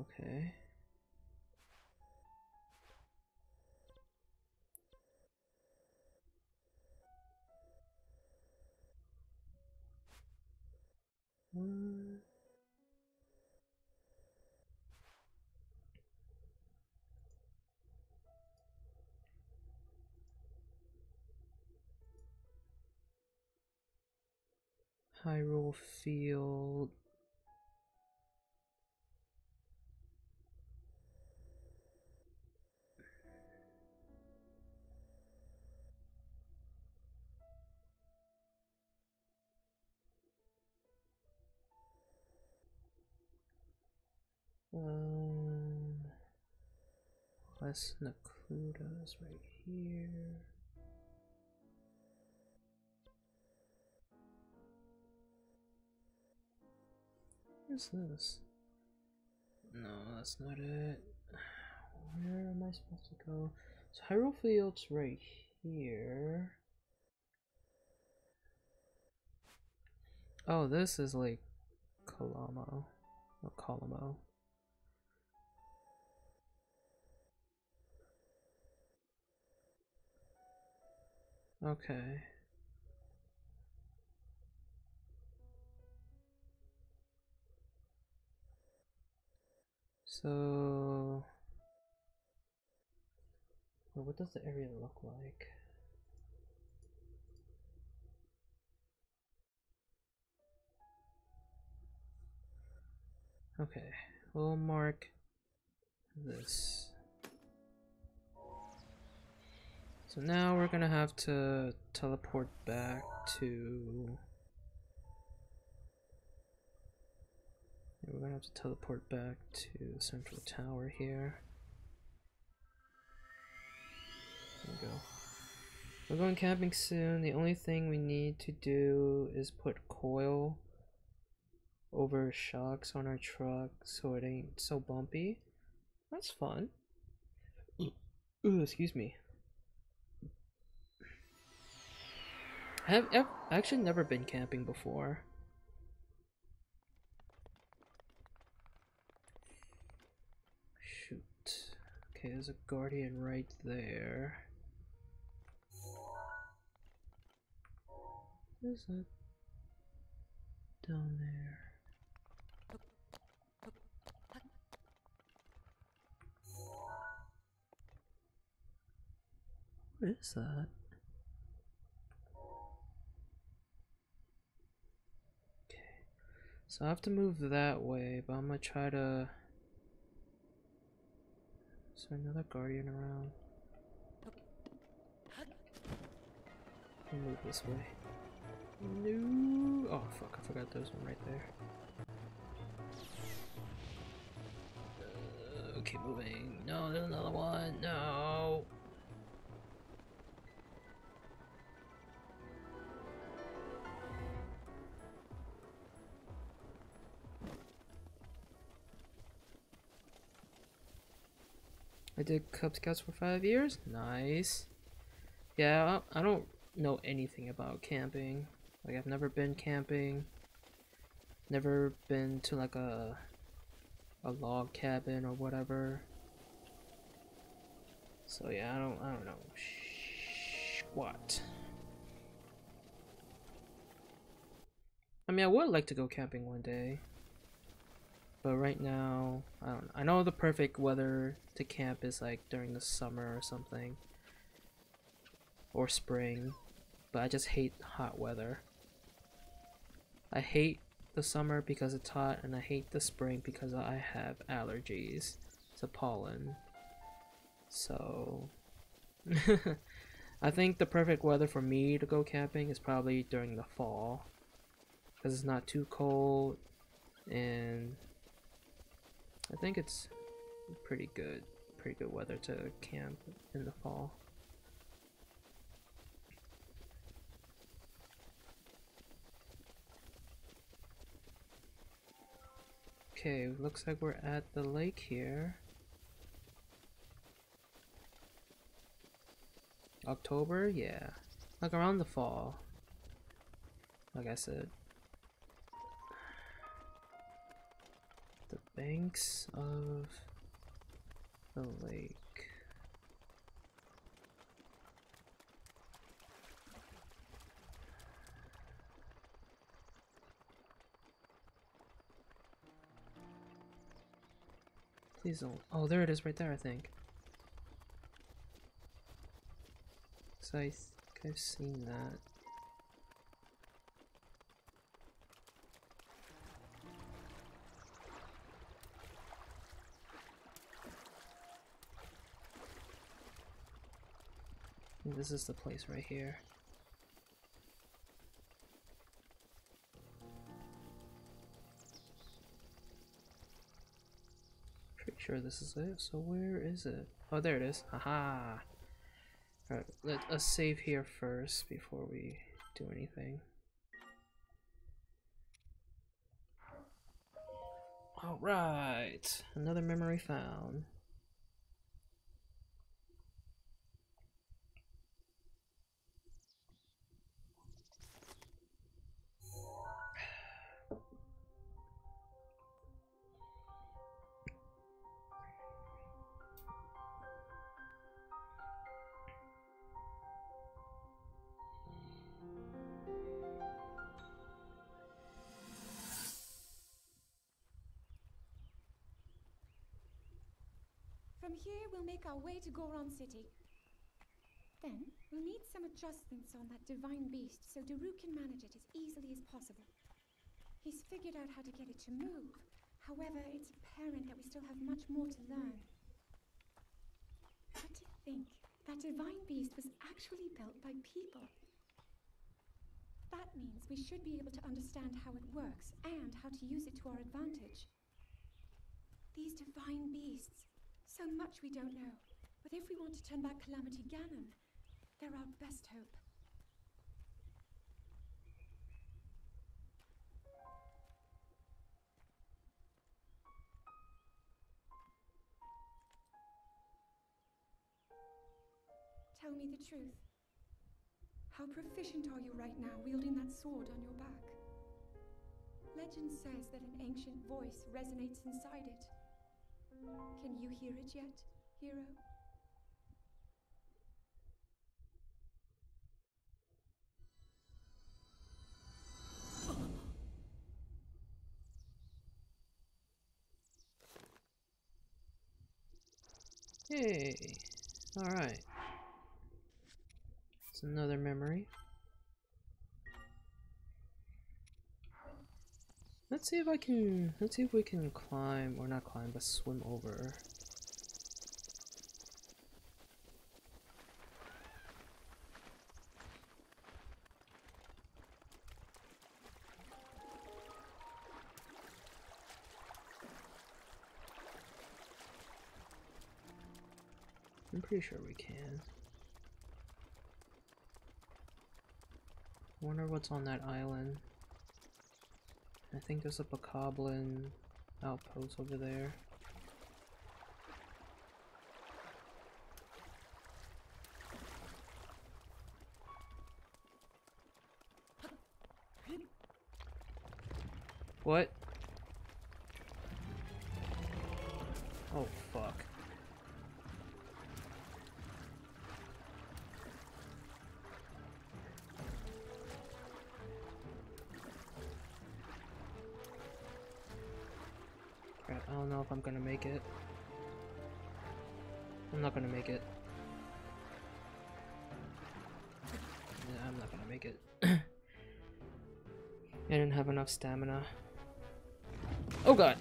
Okay. What? Hyrule Field. Um, West Necluda is right here. What's this? No, that's not it. Where am I supposed to go? So Hyrule Field's right here. Oh, this is like Kolomo or. Okay. So, well, what does the area look like? Okay, we'll mark this. So now we're gonna have to teleport back to. Yeah, We're gonna have to teleport back to Central Tower here. There we go. We're going camping soon. The only thing we need to do is put coil over shocks on our truck so it ain't so bumpy. That's fun. [clears throat] Ooh, excuse me. I have I've actually never been camping before. Shoot. Okay, there's a guardian right there. Is it down there? What is that? Okay. So I have to move that way, but I'm gonna try to. Is there another guardian around? I'll move this way. No. Oh fuck! I forgot there's one right there. Uh, keep moving. No, there's another one. No. I did Cub Scouts for five years. Nice. Yeah, I don't know anything about camping. Like I've never been camping. Never been to like a a log cabin or whatever. So yeah, I don't I don't know. What? I mean, I would like to go camping one day. But right now, I don't I know the perfect weather to camp is like during the summer or something. Or spring. But I just hate hot weather. I hate the summer because it's hot and I hate the spring because I have allergies to pollen. So [laughs] I think the perfect weather for me to go camping is probably during the fall because it's not too cold and I think it's pretty good pretty good weather to camp in the fall. Okay, looks like we're at the lake here. October? Yeah. Like around the fall. Like I said. The banks of the lake. Please don't. Oh, there it is right there, I think. So I think I've seen that. This is the place right here. Pretty sure this is it. So where is it? Oh, there it is. Haha. Alright, let us save here first before we do anything. Alright, another memory found. Make our way to Goron City. Then, we'll need some adjustments on that divine beast so Daruk can manage it as easily as possible. He's figured out how to get it to move. However, it's apparent that we still have much more to learn. But to think, that divine beast was actually built by people. That means we should be able to understand how it works and how to use it to our advantage. These divine beasts, so much we don't know. But if we want to turn back Calamity Ganon, they're our best hope. Tell me the truth. How proficient are you right now wielding that sword on your back? Legend says that an ancient voice resonates inside it. Can you hear it yet, hero? Hey, alright. It's another memory. Let's see if I can, let's see if we can climb, or not climb, but swim over. I'm pretty sure we can. Wonder what's on that island. I think there's a Bokoblin outpost over there. What? Have enough stamina. Oh god!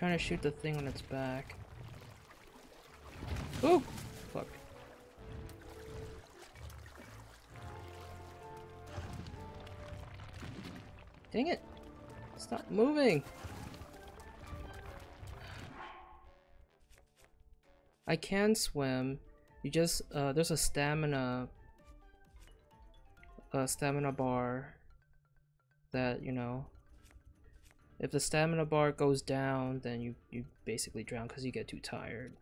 Trying to shoot the thing on its back. Ooh! fuck. Dang it! Stop moving! I can swim. You just uh, there's a stamina, a stamina bar. That you know. If the stamina bar goes down, then you you basically drown because you get too tired.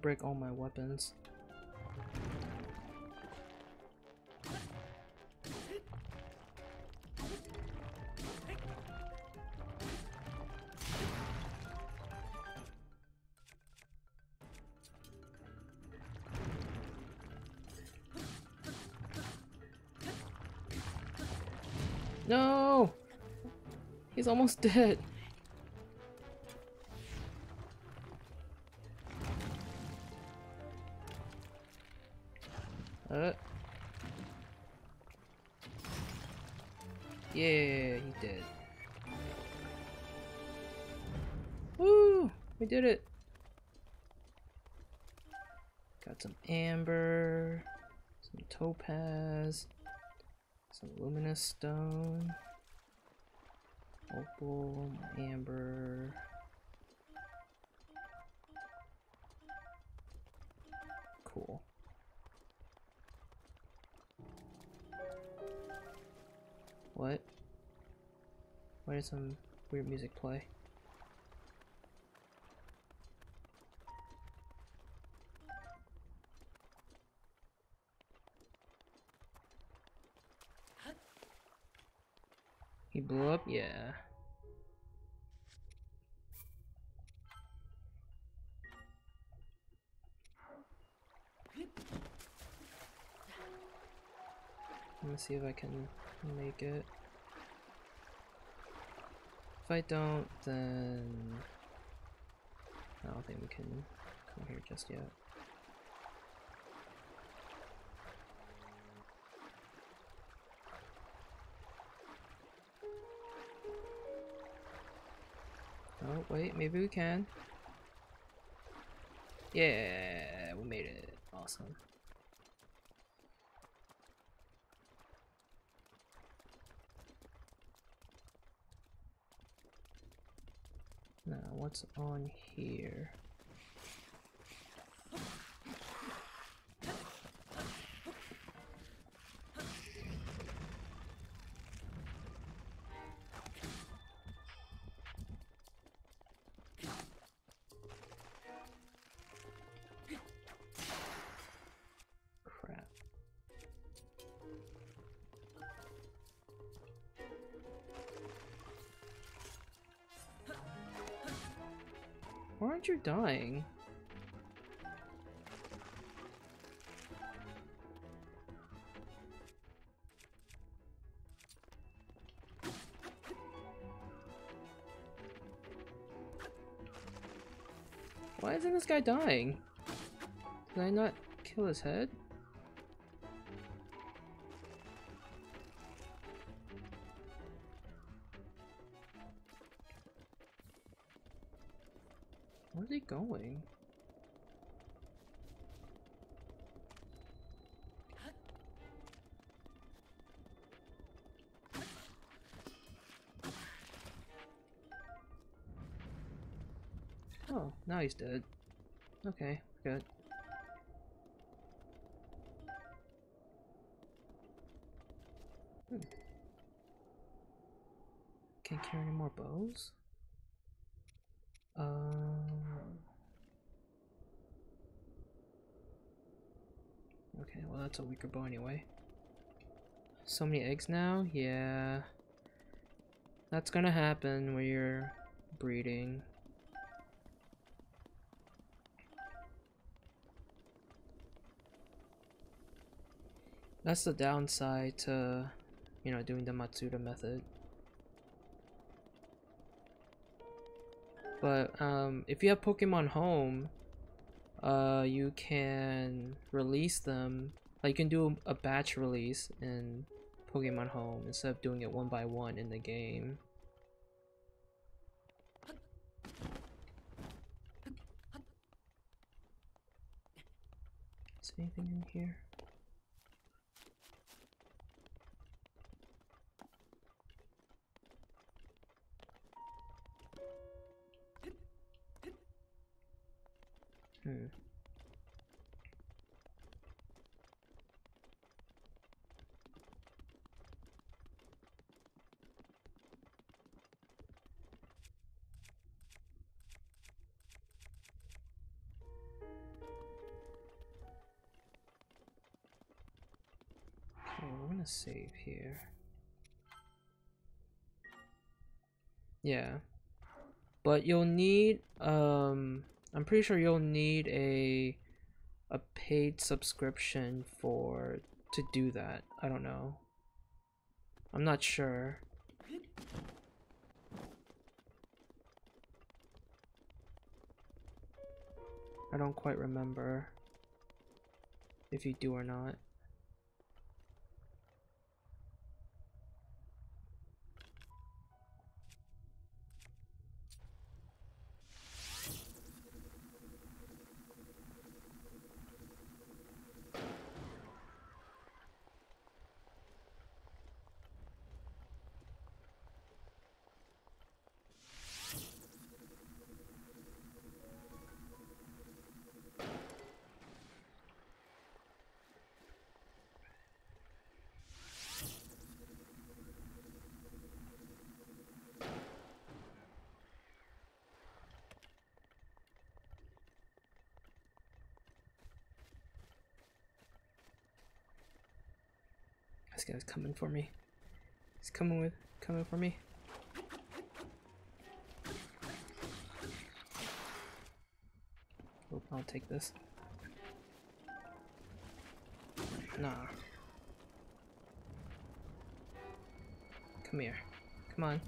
Break all my weapons. No! He's almost dead. Uh. Yeah, he did. Woo! We did it! Got some amber, some topaz, some luminous stone, opal, amber. What? Why did some weird music play? He blew up? Yeah. Me see if I can make it. If I don't, then I don't think we can come here just yet. Oh, wait, maybe we can. Yeah, we made it. Awesome. Now, what's on here? Dying? Why isn't this guy dying? Did I not kill his head? Now he's dead. Okay, good. Hmm. Can't carry any more bows? Um. Okay, well that's a weaker bow anyway. So many eggs now? Yeah. That's gonna happen when you're breeding. That's the downside to, you know, doing the Masuda method. But um, if you have Pokemon Home, uh, you can release them. Like you can do a batch release in Pokemon Home instead of doing it one by one in the game. Is anything in here? Hmm. Okay, we're gonna save here. Yeah. But you'll need um I'm pretty sure you'll need a a paid subscription for to do that. I don't know. I'm not sure. I don't quite remember if you do or not. This guy's coming for me. He's coming with coming for me. Oh, I'll take this. Nah. Come here. Come on.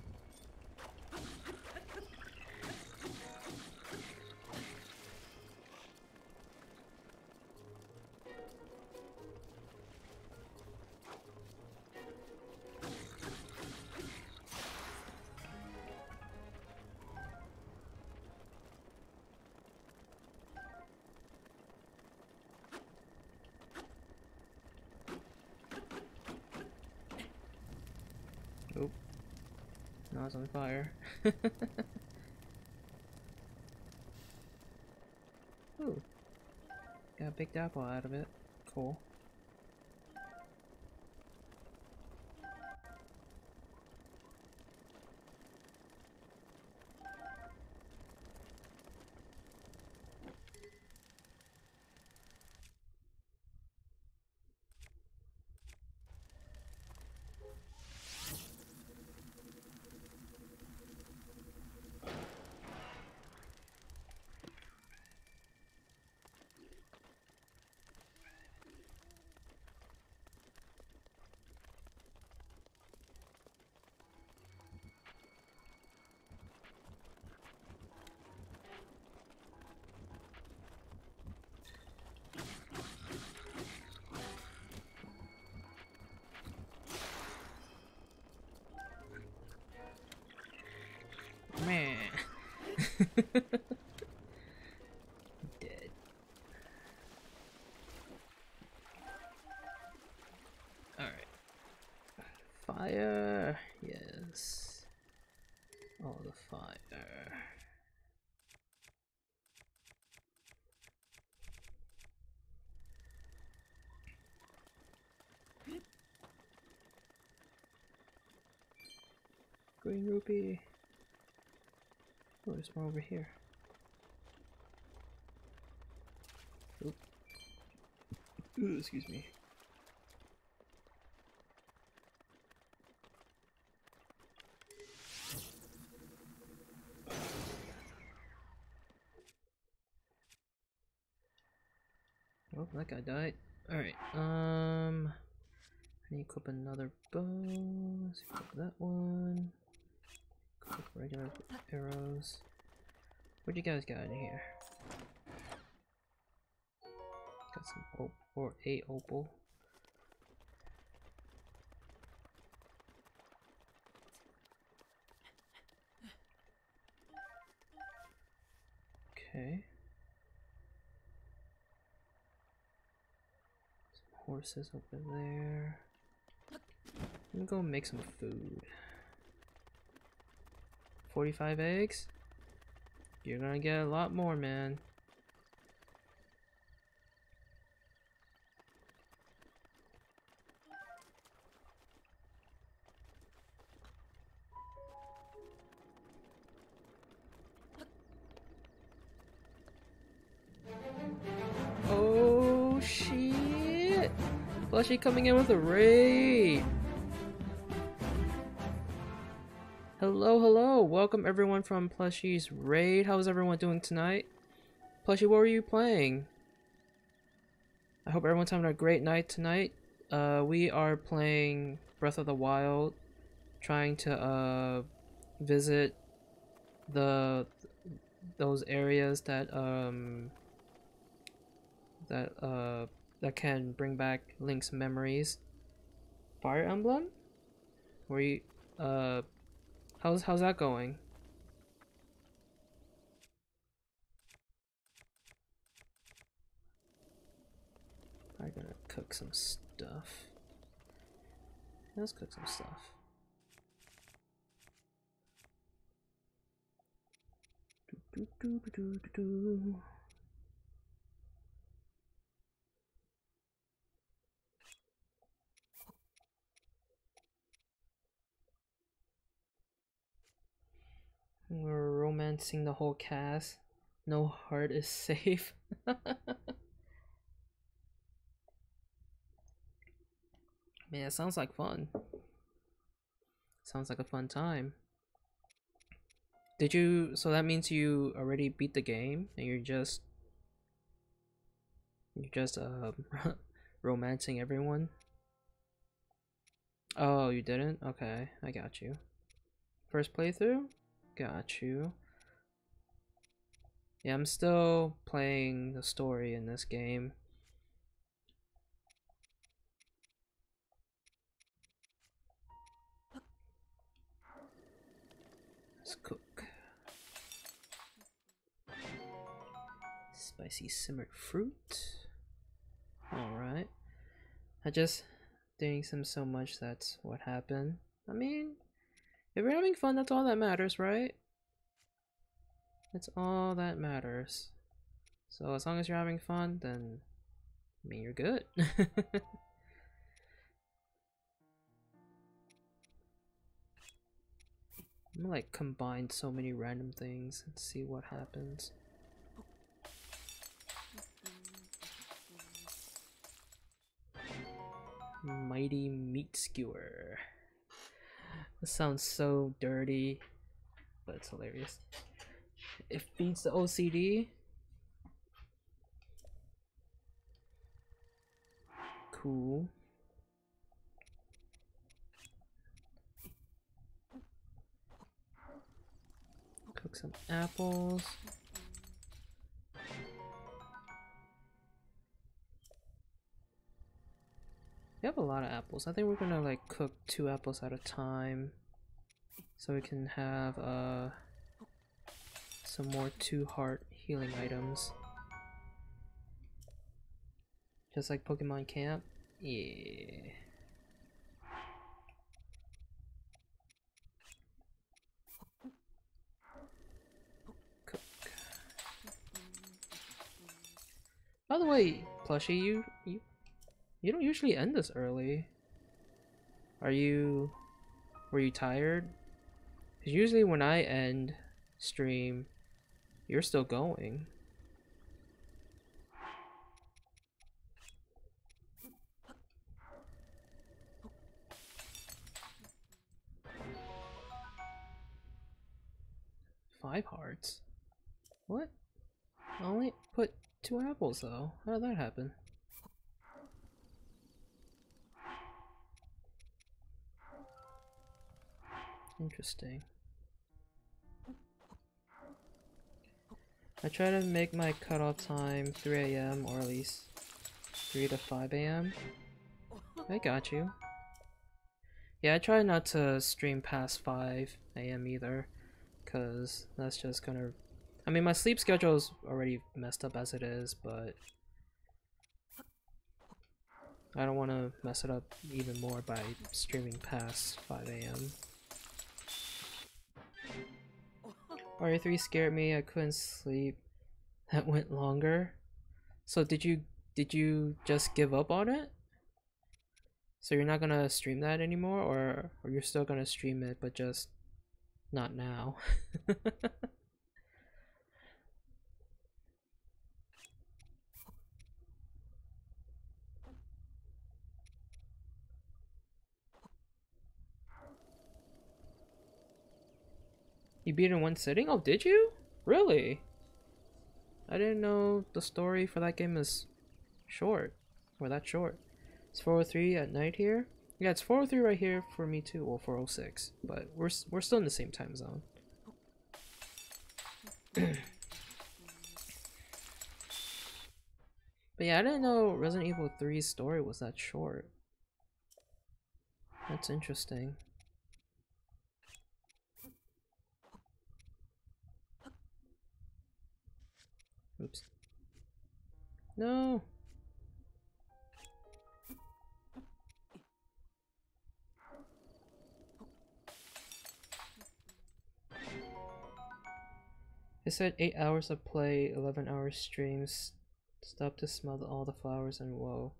On fire. [laughs] Ooh. Got a big apple out of it. Cool. Dead. Alright. Fire. Yes. All the fire. Green rupee. Oh, there's more over here. Oop. Ooh, excuse me. Oh, that guy died. Alright, um... I need to equip another bow. Let's equip that one. Regular arrows. What do you guys got in here? Got some op or a opal. Okay. Some horses over there. Let me go make some food. 45 eggs? You're gonna get a lot more, man. Oh shit! Plushy coming in with a raid. Hello, hello. Welcome everyone from Plushie's raid. How's everyone doing tonight? Plushie, what were you playing? I hope everyone's having a great night tonight. Uh, we are playing Breath of the Wild, trying to uh visit the those areas that um that uh that can bring back Link's memories. Fire Emblem? Were you uh how's how's that going? I'm gonna cook some stuff. Let's cook some stuff. Do, do, do, romancing the whole cast. No heart is safe. [laughs] Man, it sounds like fun. Sounds like a fun time. Did you, so that means you already beat the game and you're just, you're just uh, [laughs] romancing everyone? Oh, you didn't? Okay, I got you. First playthrough? Got you. Yeah, I'm still playing the story in this game. Let's cook. Spicy simmered fruit. Alright. I just dinged him so much that's what happened. I mean, if you're having fun, that's all that matters, right? That's all that matters. So as long as you're having fun, then I mean you're good. [laughs] I'm gonna like combine so many random things and see what happens. Mighty meat skewer. This sounds so dirty, but it's hilarious. It feeds the OCD. Cool. Cook some apples. We have a lot of apples. I think we're gonna like cook two apples at a time. So we can have uh some more two heart healing items. Just like Pokemon Camp? Yeah. By the way, Plushie, you you you don't usually end this early. Are you were you tired? Cause usually when I end stream, you're still going. Five hearts? What? I only put two apples though. How did that happen? Interesting. I try to make my cutoff time 3 a.m. or at least 3 to 5 a.m. I got you. Yeah, I try not to stream past 5 a.m. either, because that's just gonna I mean, my sleep schedule is already messed up as it is, but I don't want to mess it up even more by streaming past 5 a.m. Mario 3 scared me. I couldn't sleep. That went longer. So did you did you just give up on it? So you're not gonna stream that anymore, or or you're still gonna stream it, but just not now. [laughs] you beat in one sitting? Oh, did you? Really? I didn't know the story for that game is short, or that short. It's 403 at night here. Yeah, it's 403 right here for me too. Well, 406, but we're we're still in the same time zone. [clears throat] but yeah, I didn't know Resident Evil 3's story was that short. That's interesting. Oops. No. It said 8 hours of play, 11 hours streams. Stop to smell all the flowers and whoa.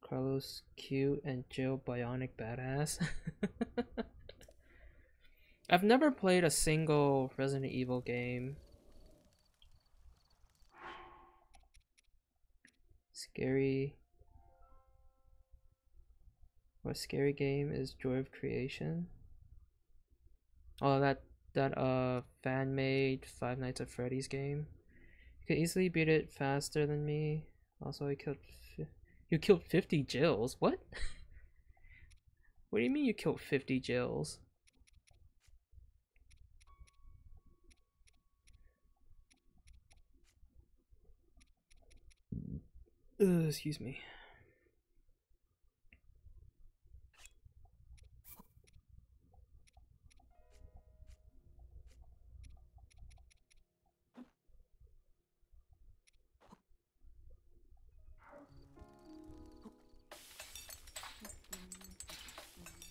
Carlos cute and Jill bionic badass. [laughs] I've never played a single Resident Evil game. Scary. What scary game is Joy of Creation? Oh, that that uh fan made Five Nights at Freddy's game. You could easily beat it faster than me. Also, I killed. You killed fifty Jills. What? [laughs] what do you mean you killed fifty Jills? Ugh, excuse me.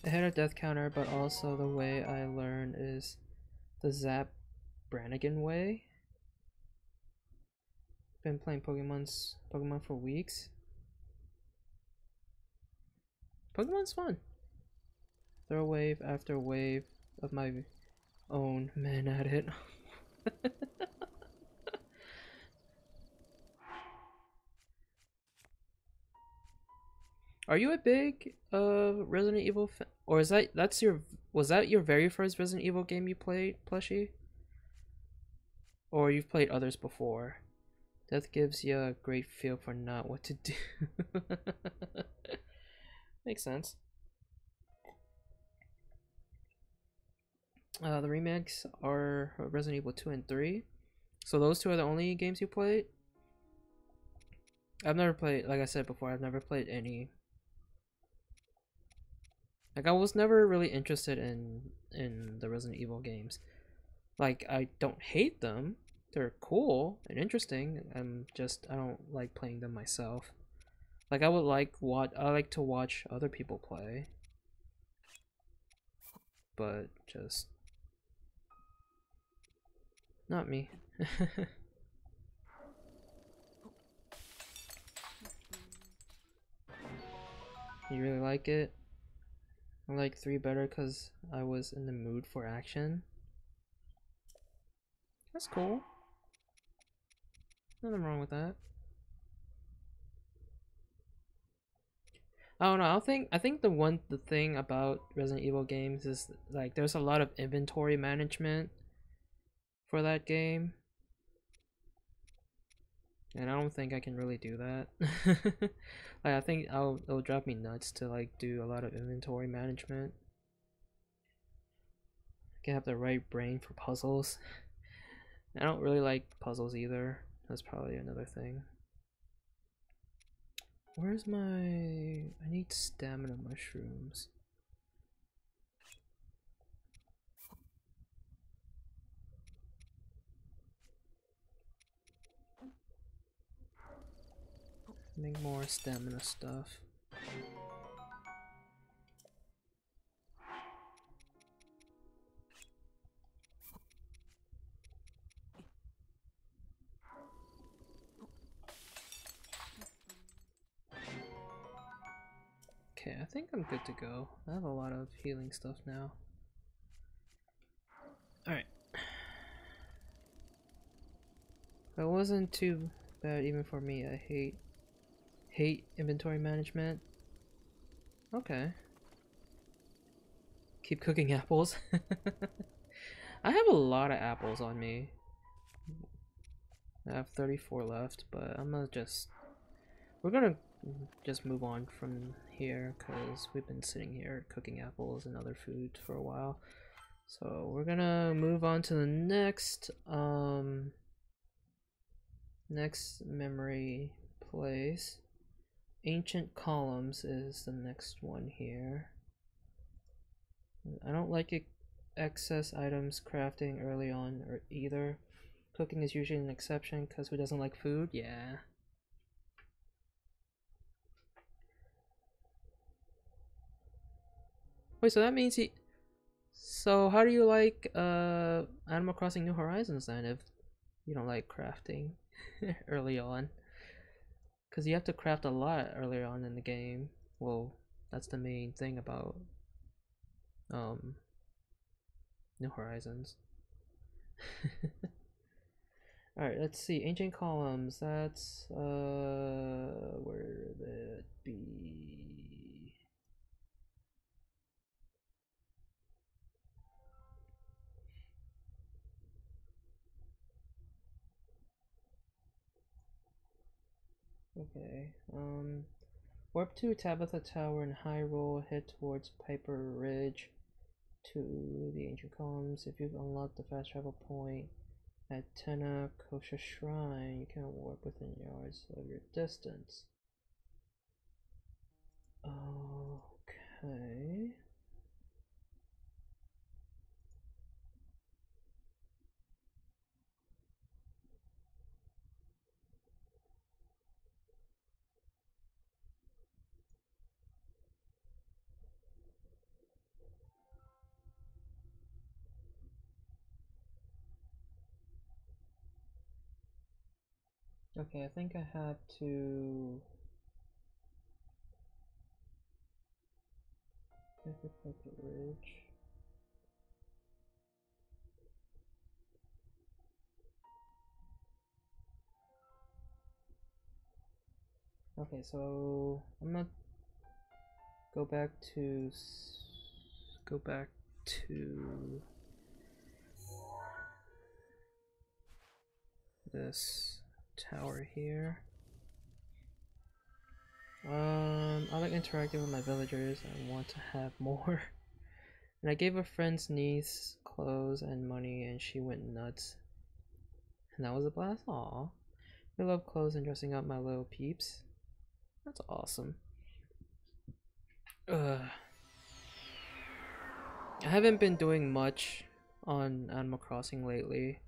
I hit a death counter, but also the way I learn is the Zap Brannigan way. Been playing Pokemon's Pokemon for weeks. Pokemon's fun. Throw wave after wave of my own men at it. [laughs] Are you a big uh Resident Evil fan? Or is that that's your was that your very first Resident Evil game you played, plushie? Or you've played others before? Death gives you a great feel for not what to do. [laughs] Makes sense. Uh, the remakes are Resident Evil 2 and 3. So those two are the only games you played? I've never played, like I said before, I've never played any. Like I was never really interested in in the Resident Evil games. Like I don't hate them. They're cool and interesting. I'm just I don't like playing them myself. Like I would like what I like to watch other people play. But just not me. [laughs] you really like it? I like 3 better because I was in the mood for action. That's cool. Nothing wrong with that. I don't know. I think I think the one the thing about Resident Evil games is like there's a lot of inventory management for that game. And I don't think I can really do that. [laughs] like I think I'll it'll drive me nuts to like do a lot of inventory management. I can have the right brain for puzzles. [laughs] I don't really like puzzles either. That's probably another thing. Where's my... I need stamina mushrooms. Make more stamina stuff. Okay, I think I'm good to go. I have a lot of healing stuff now. Alright. That wasn't too bad even for me. I hate hate inventory management. Okay. Keep cooking apples. [laughs] I have a lot of apples on me. I have 34 left, but I'm gonna just we're gonna just move on from here because we've been sitting here cooking apples and other food for a while. So we're gonna move on to the next um next memory place. Ancient columns is the next one here. I don't like it excess items crafting early on or either. Cooking is usually an exception because who doesn't like food? Yeah. Wait, so that means he. So how do you like uh Animal Crossing New Horizons then if you don't like crafting [laughs] early on? Because you have to craft a lot earlier on in the game. Well, that's the main thing about um New Horizons. [laughs] Alright, let's see. Ancient columns, that's uh where would it be? Okay, um, warp to Tabantha Tower in Hyrule, head towards Piper Ridge to the ancient columns. If you've unlocked the fast travel point at Tena Ko'sah Shrine, you can warp within yards of your distance. Okay. Okay, I think I have to Ridge. Okay, so I'm gonna go back to go back to this tower here. Um, I like interacting with my villagers. I want to have more. [laughs] And I gave a friend's niece clothes and money, and she went nuts. And that was a blast. Aw. I love clothes and dressing up my little peeps. That's awesome. Ugh. I haven't been doing much on Animal Crossing lately.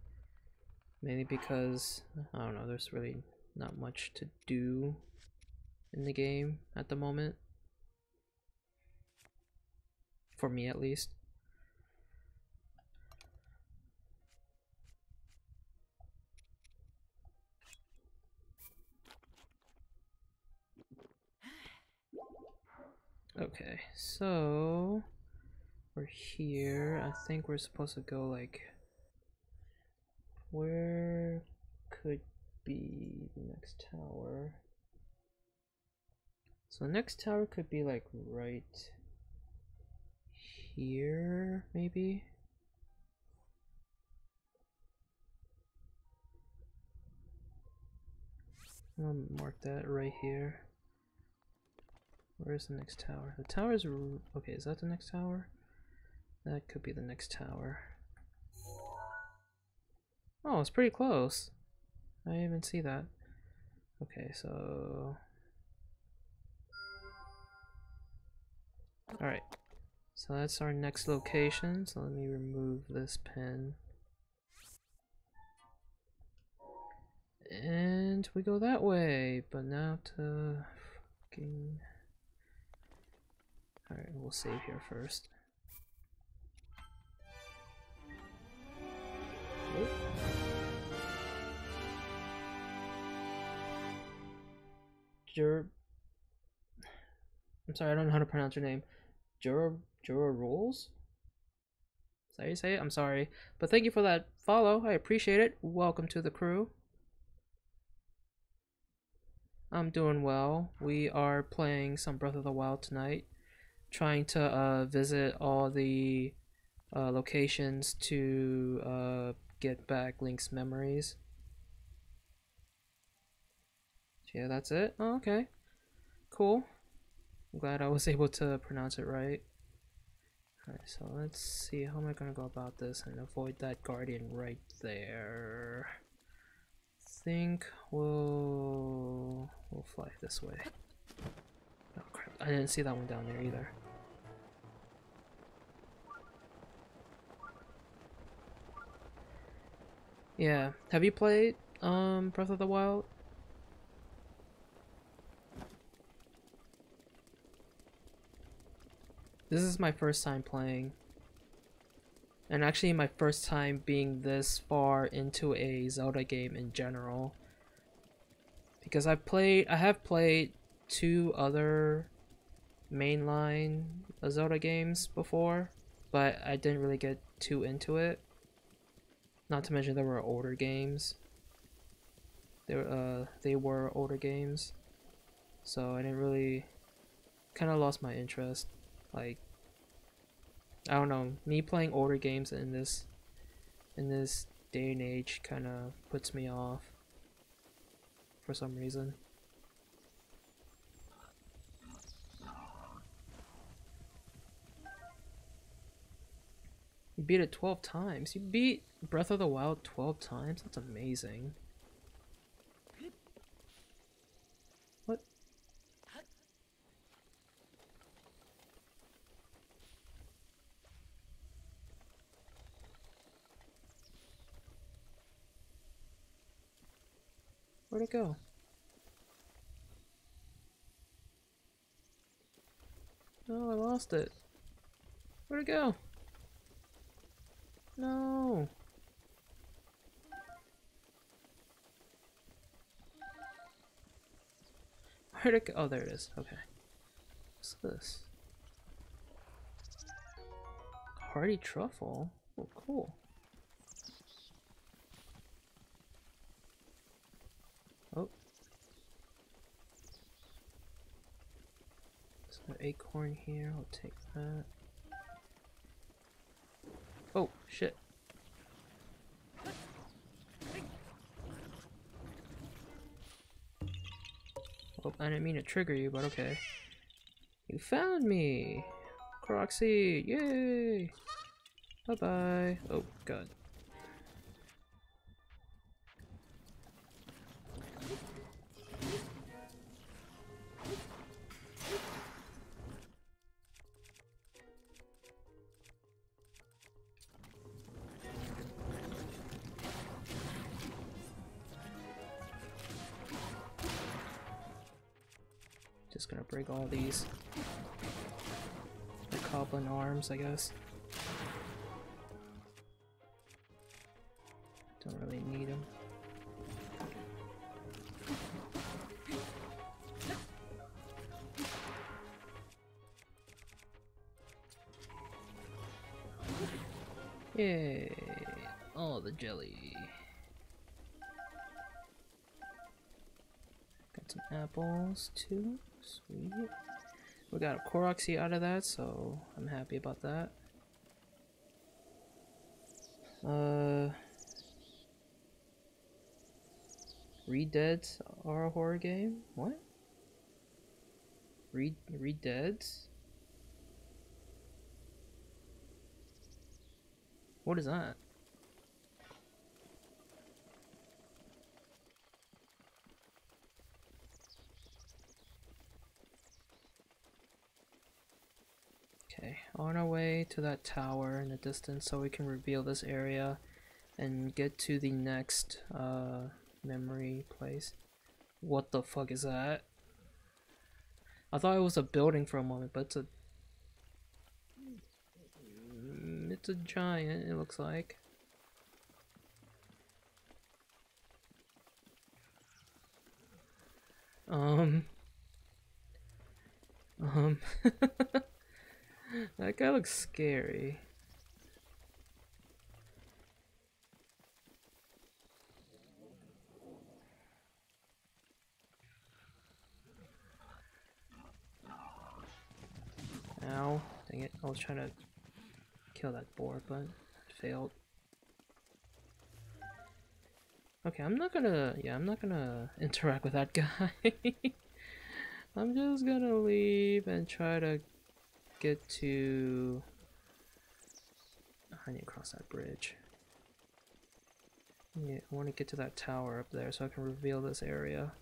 Mainly because, I don't know, there's really not much to do in the game at the moment. For me at least. Okay, so we're here. I think we're supposed to go like where could be the next tower? So the next tower could be like right here, maybe? I'll mark that right here. Where's the next tower? The tower is... Okay, is that the next tower? That could be the next tower. Oh, it's pretty close. I didn't even see that. Okay, so... Alright. So that's our next location. So let me remove this pen. And we go that way, but now to fucking. Alright, we'll save here first. Jur. I'm sorry, I don't know how to pronounce your name. Jura Jura Rules? Is that you say it? I'm sorry. But thank you for that follow. I appreciate it. Welcome to the crew. I'm doing well. We are playing some Breath of the Wild tonight. Trying to uh, visit all the uh, locations to uh, get back Link's memories. Yeah, that's it? Oh, okay. Cool. I'm glad I was able to pronounce it right. Alright, so let's see how am I gonna go about this and avoid that guardian right there. think we'll we'll fly this way. Oh crap, I didn't see that one down there either. Yeah, have you played um Breath of the Wild? This is my first time playing. And actually my first time being this far into a Zelda game in general. Because I've played I have played two other mainline Zelda games before, but I didn't really get too into it. Not to mention there were older games. They were, uh, they were older games. So I didn't really kind of lost my interest. Like, I don't know, me playing older games in this in this day and age kind of puts me off for some reason. You beat it 12 times. You beat Breath of the Wild 12 times? That's amazing. What? Where'd it go? Oh, I lost it. Where'd it go? No. Where'd it go? Oh, there it is. Okay. What's this? Hardy truffle? Oh, cool. Oh. There's an acorn here. I'll take that. Oh, shit. Oh, I didn't mean to trigger you, but okay. You found me! Croxy! Yay! Bye-bye. Oh, God. These. The goblin arms, I guess. Don't really need them. Yay! Oh, the jelly. Got some apples too. Sweet. We got a seed out of that, so I'm happy about that. Uh, Read Deads are a horror game? What? Read Read? What is that? Okay, on our way to that tower in the distance so we can reveal this area and get to the next uh, memory place. What the fuck is that? I thought it was a building for a moment, but it's a Mm, it's a giant, it looks like. Um. Um. [laughs] that guy looks scary. Ow. Dang it. I was trying to kill that boar, but failed. Okay, I'm not gonna, yeah, I'm not gonna interact with that guy. [laughs] I'm just gonna leave and try to get to... I need to cross that bridge. Yeah, I want to get to that tower up there so I can reveal this area.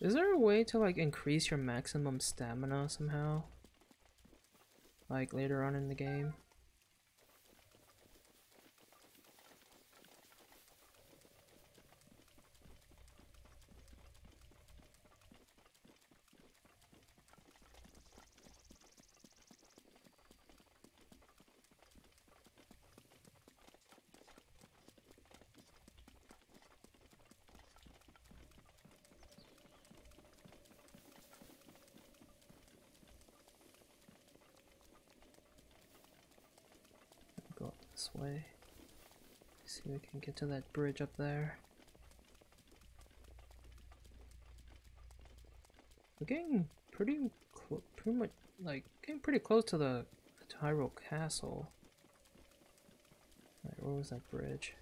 Is there a way to like increase your maximum stamina somehow? Like later on in the game? Go up this way. See if we can get to that bridge up there. We're getting pretty pretty much like getting pretty close to the Hyrule Castle. Where was that bridge?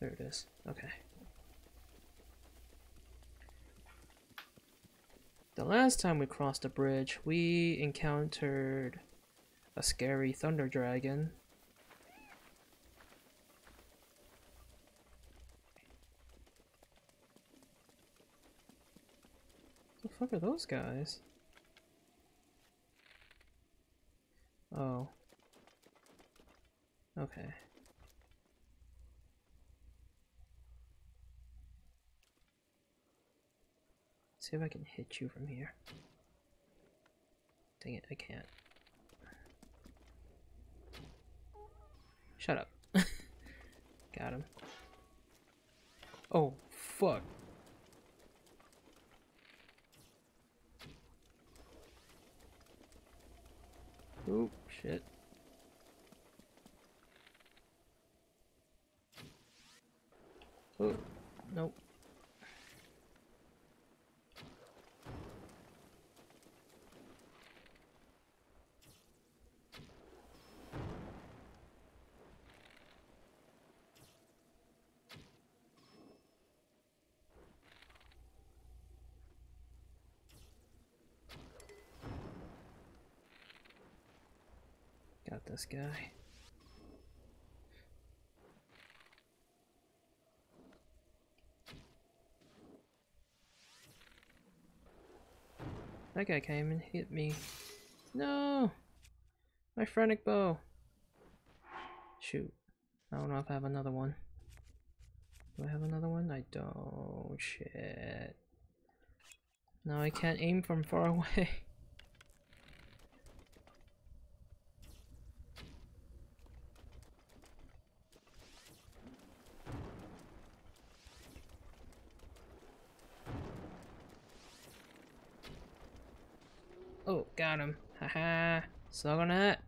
There it is. Okay. The last time we crossed the bridge, we encountered a scary thunder dragon. Fuck are those guys? Oh. Okay. See if I can hit you from here. Dang it, I can't. Shut up. [laughs] Got him. Oh, fuck. Oop, shit. Oh, nope. Got this guy. That guy came and hit me. No! My Phrenic bow. Shoot. I don't know if I have another one. Do I have another one? I don't. Shit. No, I can't aim from far [laughs] away. Oh, got him. Haha. Suck on that.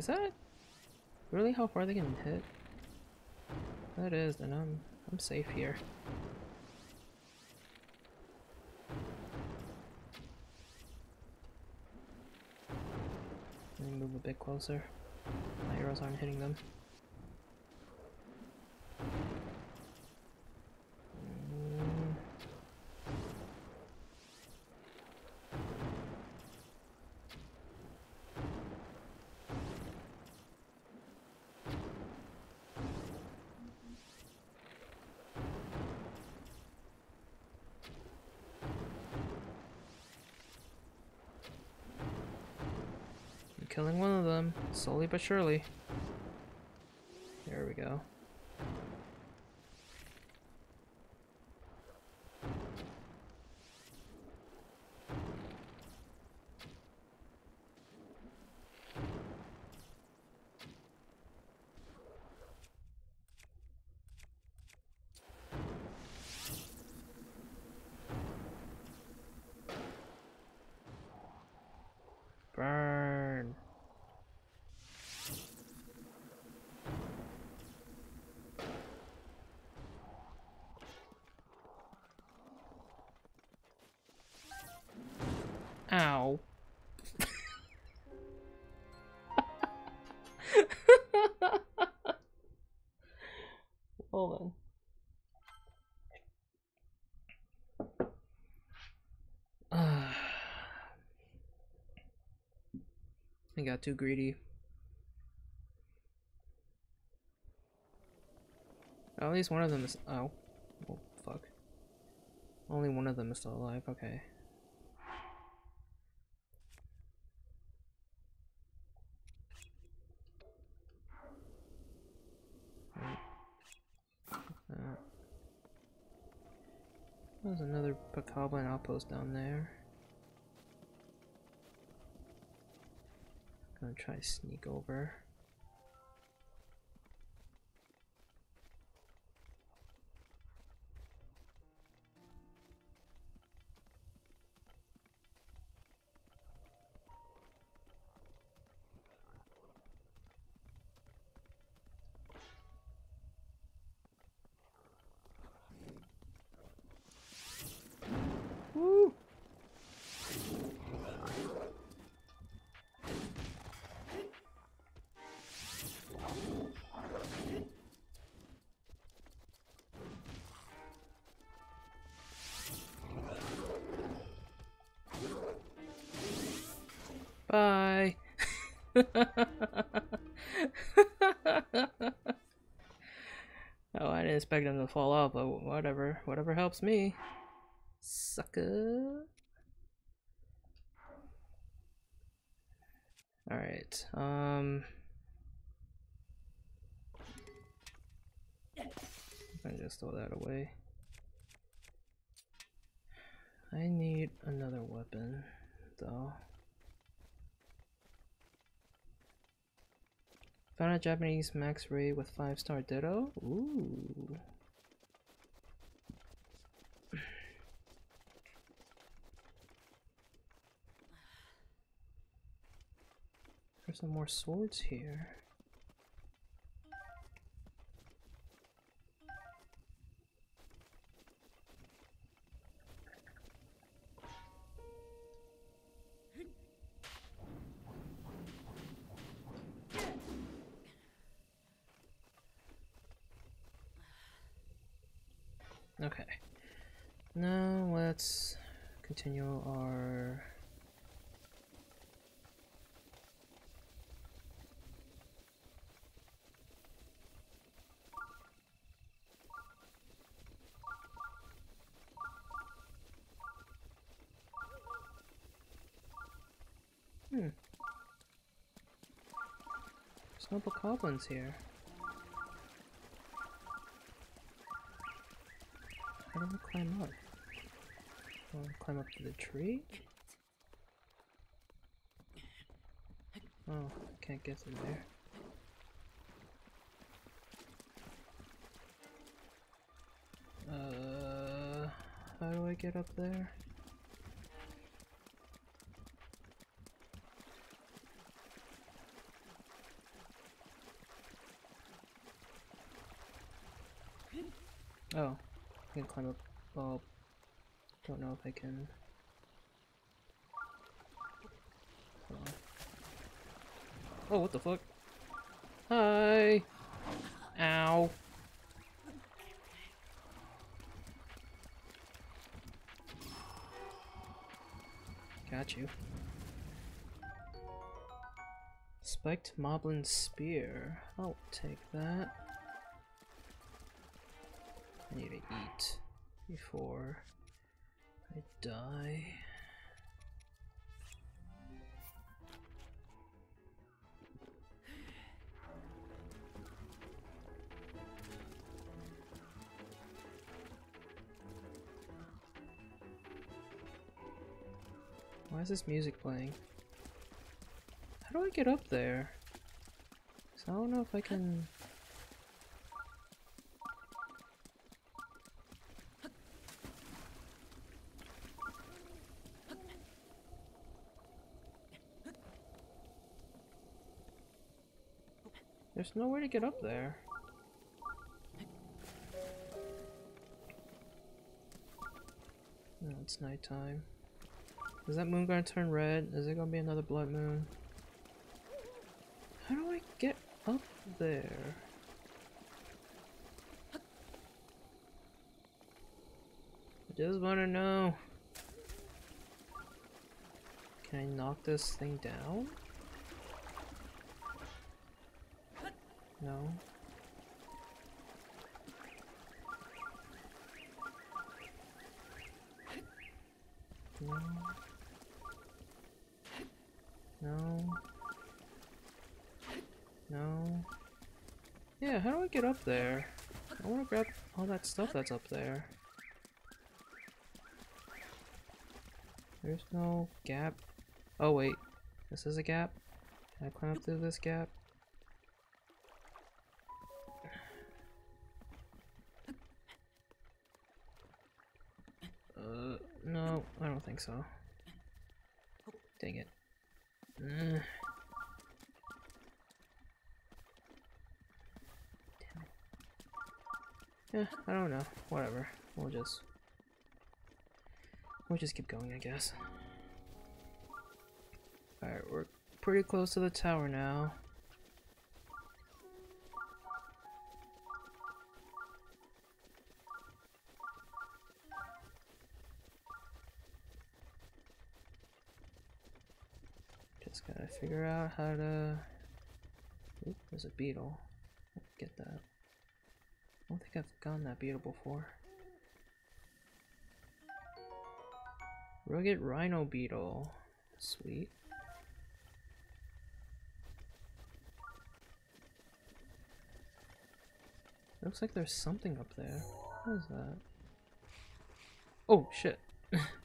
Is that really how far they can hit? that is, and I'm I'm safe here. Let me move a bit closer. My arrows aren't hitting them. Slowly but surely. Got too greedy. At least one of them is. Oh. Fuck. Only one of them is still alive, okay. There's another Bokoblin outpost down there. Gonna try to sneak over. Bye. [laughs] oh, I didn't expect them to fall off, but whatever. Whatever helps me. Sucker. Alright, um... I just throw that away. I need another weapon, though. Found a Japanese max ray with 5 star ditto? Ooh. [sighs] There's some more swords here. Okay. Now let's continue our Hmm. There's no bokoblins here. How do I climb up? I climb up to the tree? Oh, can't get through there. Uh, how do I get up there? Oh, I can climb up. Well, don't know if I can. Oh, what the fuck? Hi! Ow. Got you. Spiked Moblin Spear. I'll take that. I need to eat before I die. Why is this music playing? How do I get up there? 'Cause I don't know if I can... There's nowhere to get up there. No, it's nighttime. Is that moon gonna turn red? Is it gonna be another blood moon? How do I get up there? I just wanna know. Can I knock this thing down? No. No. No. No. Yeah, how do I get up there? I wanna grab all that stuff that's up there. There's no gap. Oh wait, this is a gap? Can I climb up through this gap? So. Dang it. Mm. It. Yeah, I don't know. Whatever. We'll just... We'll just keep going, I guess. Alright, we're pretty close to the tower now. Just gotta figure out how to... Oop, there's a beetle. Get that. I don't think I've gotten that beetle before. Rugged Rhino Beetle. Sweet. Looks like there's something up there. What is that? Oh, shit. [laughs]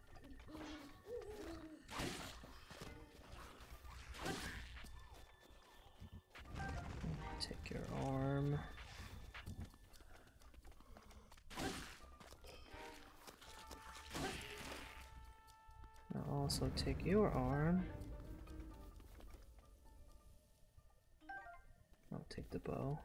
take your arm. I'll take the bow.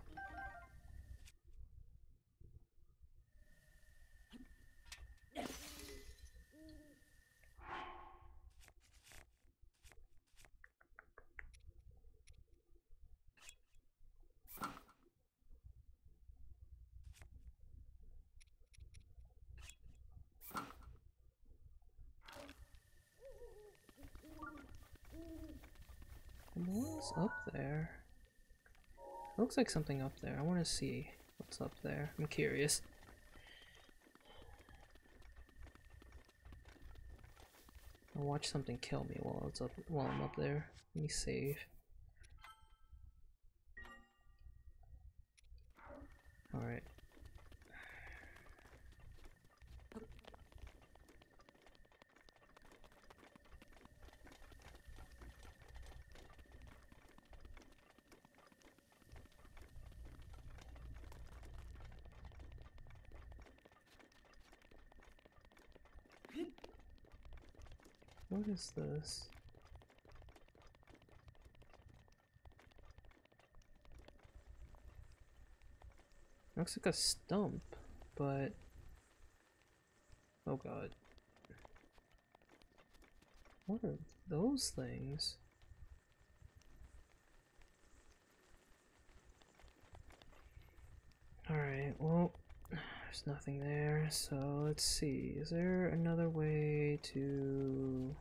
What's up there? Looks like something up there. I want to see what's up there. I'm curious. I'll watch something kill me while it's up while I'm up there. Let me save. Alright. What is this? Looks like a stump, but... Oh god. What are those things? Alright, well, there's nothing there, so let's see. Is there another way to...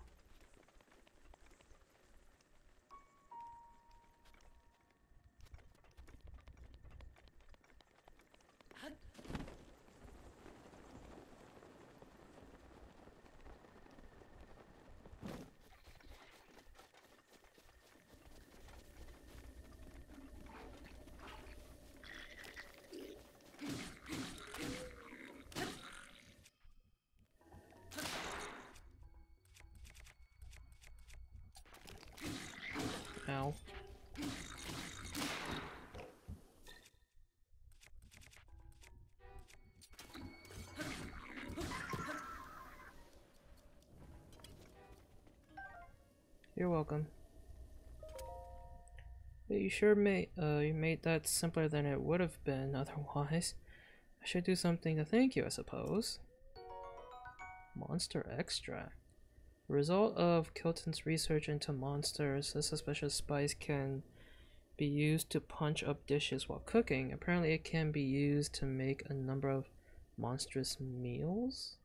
welcome. But you sure made uh you made that simpler than it would have been [laughs] otherwise. I should do something to thank you, I suppose. Monster extract. Result of Kilton's research into monsters, this suspicious spice can be used to punch up dishes while cooking. Apparently, it can be used to make a number of monstrous meals.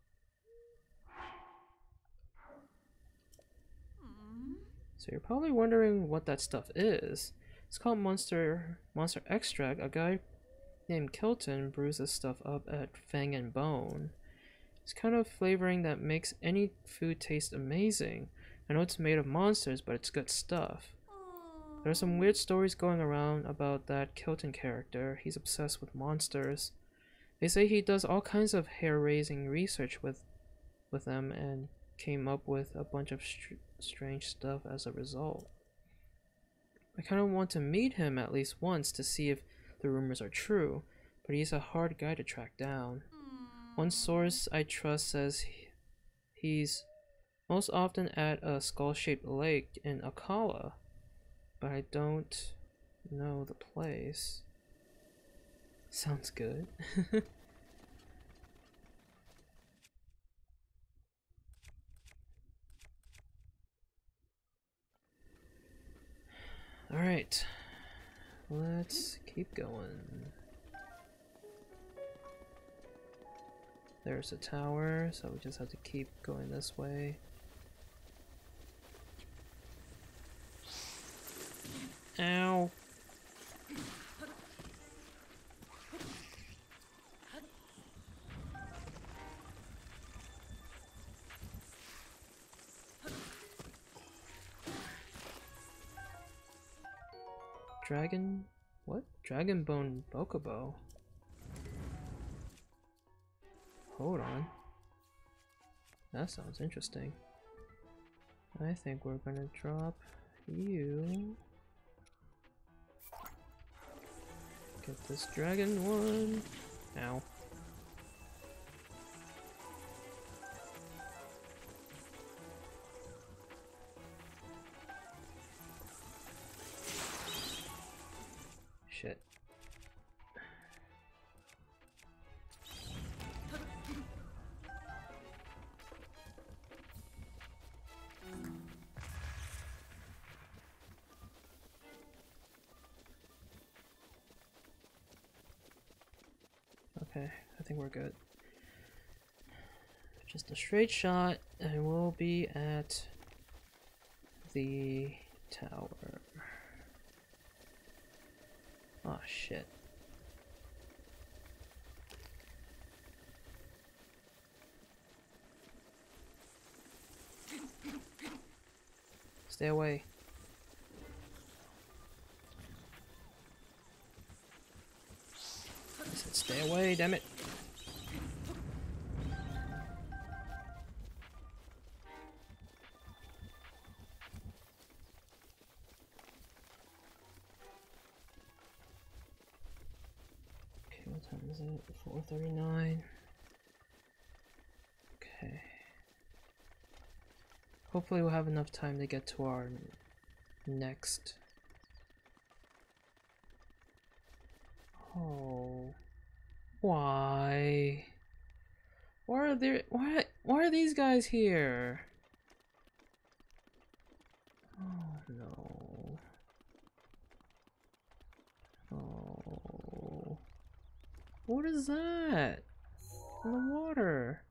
So you're probably wondering what that stuff is. It's called Monster Monster Extract. A guy named Kilton brews this stuff up at Fang and Bone. It's kind of flavoring that makes any food taste amazing. I know it's made of monsters, but it's good stuff. There are some weird stories going around about that Kilton character. He's obsessed with monsters. They say he does all kinds of hair-raising research with with them and came up with a bunch of str strange stuff as a result. I kind of want to meet him at least once to see if the rumors are true, but he's a hard guy to track down. One source I trust says he- he's most often at a skull-shaped lake in Akkala, but I don't know the place. Sounds good. [laughs] Alright, let's keep going. There's a tower, so we just have to keep going this way. Ow. Dragon... what? Dragon Bone Boko Bow? Hold on. That sounds interesting. I think we're gonna drop you. Get this dragon one. Ow. We're good. Just a straight shot, and we'll be at the tower. Oh shit. Stay away. I said stay away, damn it. 39. Okay. Hopefully we'll have enough time to get to our next. Oh. Why? Why are there why why are these guys here? Oh. What is that? in the water.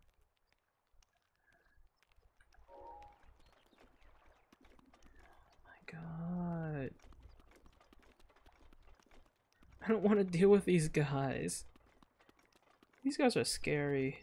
my god. I don't want to deal with these guys. These guys are scary.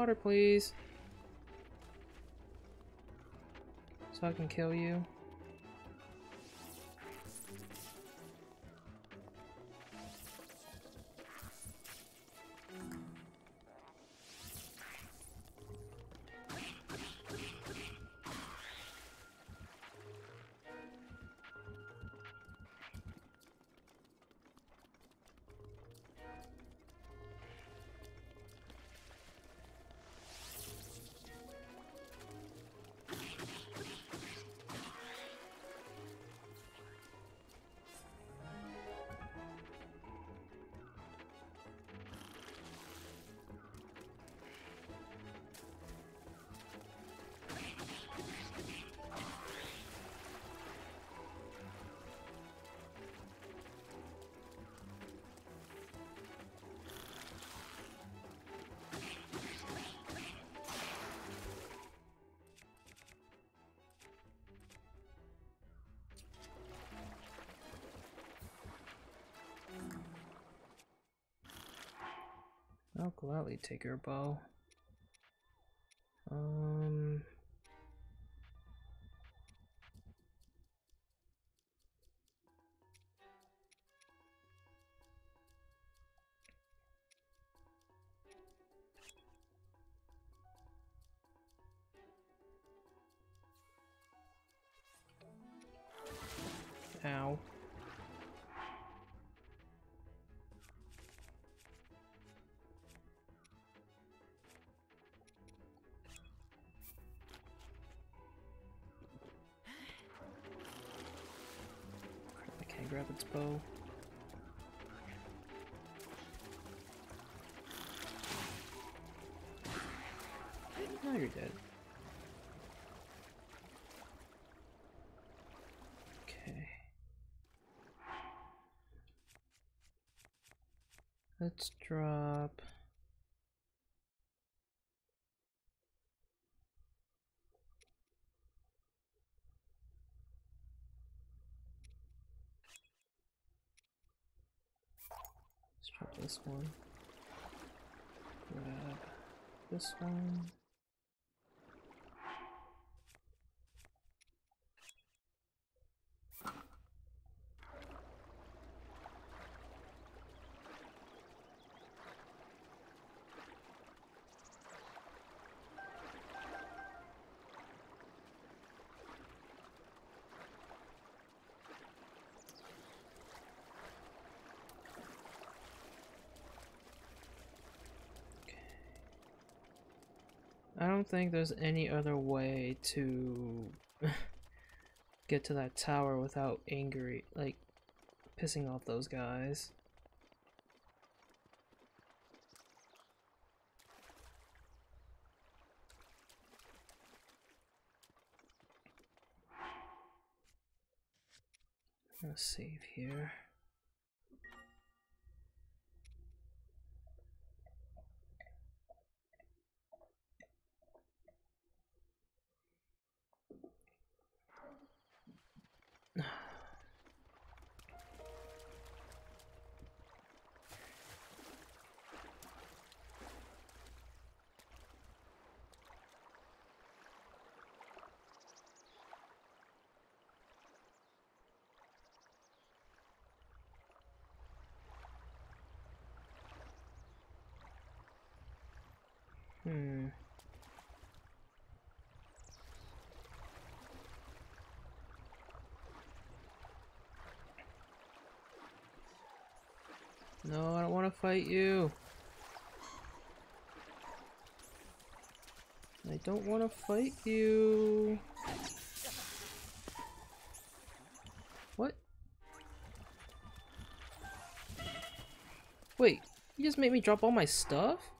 Water, please. So I can kill you. Gladly take your bow. Grab its bow. Now you're dead. Okay. Let's drop. Let's drop this one. Grab this one. I don't think there's any other way to [laughs] get to that tower without angry, like, pissing off those guys. Gonna save here. Hmm. No, I don't want to fight you. I don't want to fight you. What? Wait, you just made me drop all my stuff?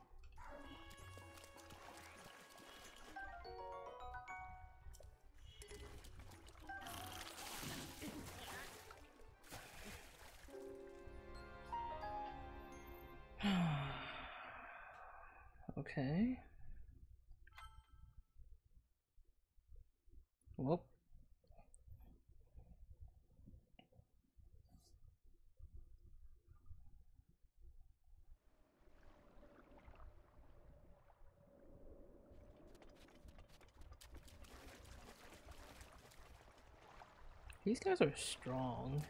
These guys are strong.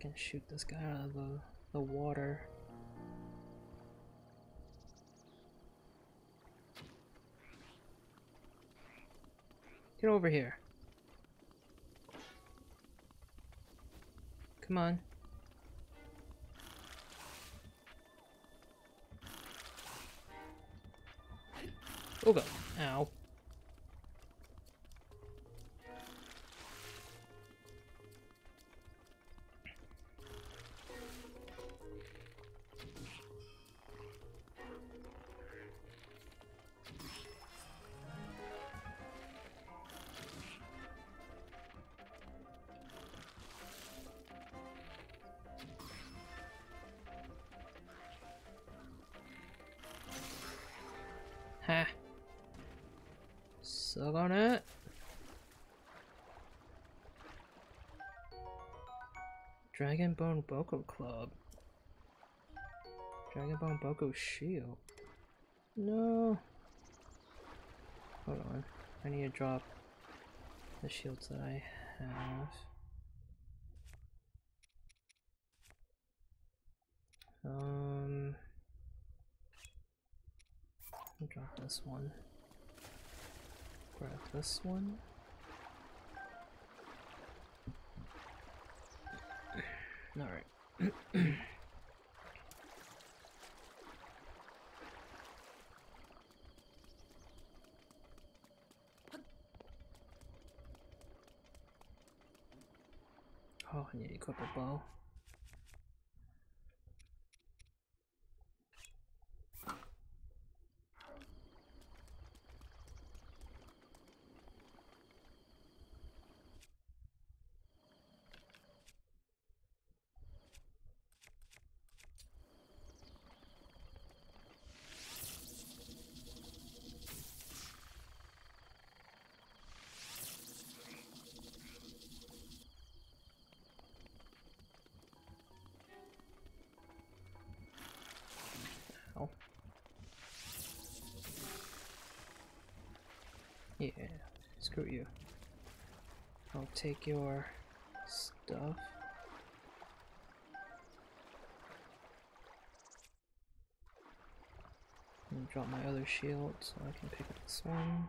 Can shoot this guy out of the, the water. Get over here. Come on. Oh god. Ow. Dragonbone Boko Club. Dragonbone Boko Shield. No. Hold on. I need to drop the shields that I have. Um. Drop this one. Grab this one. Alright. [clears throat] oh, I need to equip a bow. Yeah, screw you. I'll take your stuff. Drop my other shield so I can pick up this one.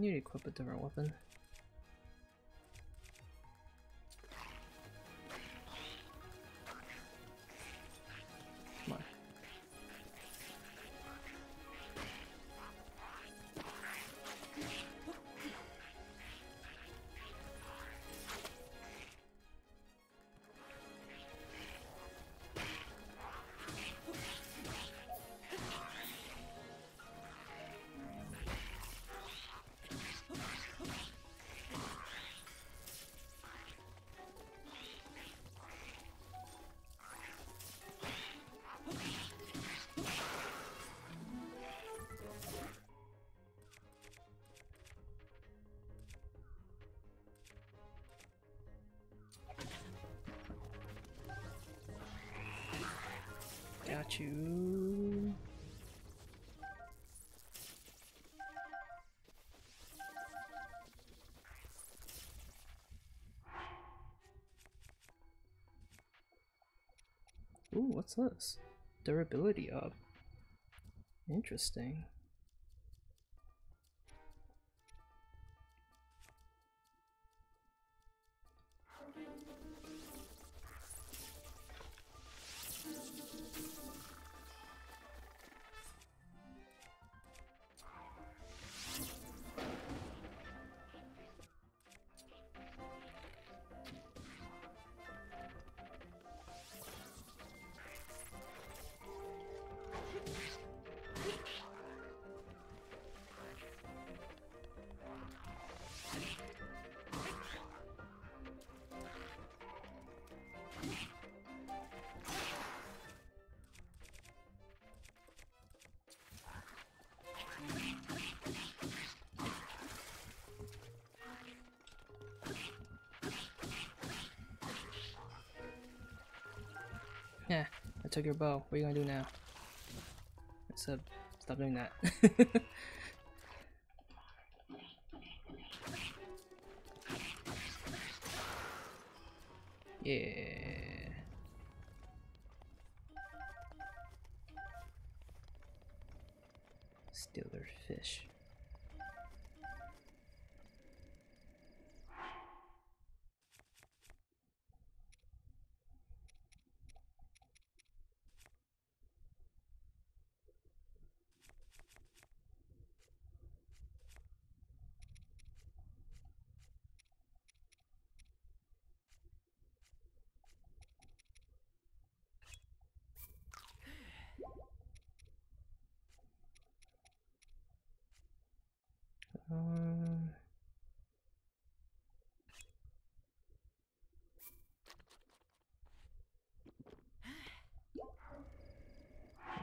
Need to equip a different weapon. Ooh, what's this? Durability up. Interesting. Took your bow. What are you gonna do now? Except, stop doing that. [laughs]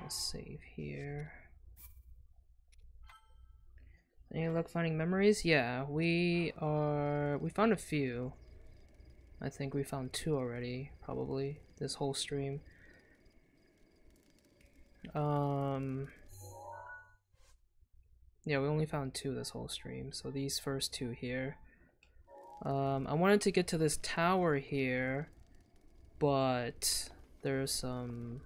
save here. Any luck finding memories? Yeah, we are. We found a few. I think we found two already, probably this whole stream. Um. Yeah, we only found two this whole stream, so these first two here. Um, I wanted to get to this tower here, but there's some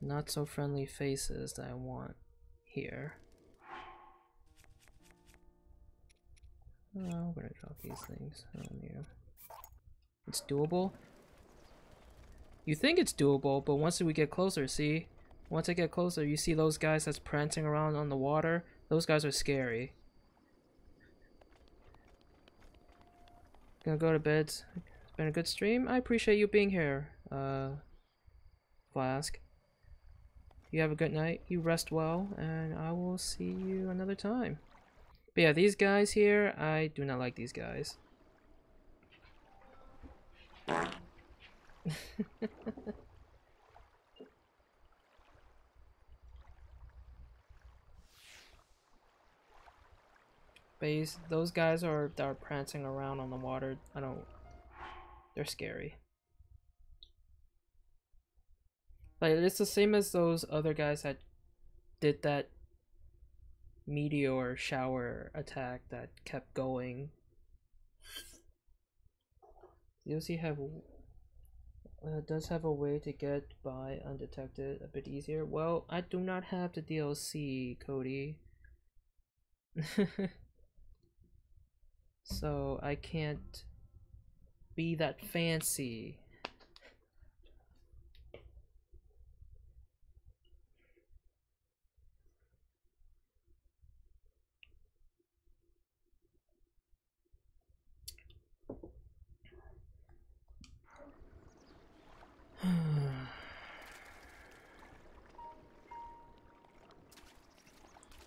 not so friendly faces that I want here. Oh, I'm gonna drop these things. It's doable. You think it's doable, but once we get closer, see? Once I get closer, you see those guys that's prancing around on the water? Those guys are scary. Gonna go to bed. It's been a good stream. I appreciate you being here, uh, Flask. You have a good night. You rest well, and I will see you another time. But yeah, these guys here, I do not like these guys. [laughs] Those guys are are prancing around on the water. I don't. They're scary. Like it's the same as those other guys that did that meteor shower attack that kept going. DLC have uh, does have a way to get by undetected a bit easier. Well, I do not have the DLC, Cody. [laughs] so I can't be that fancy.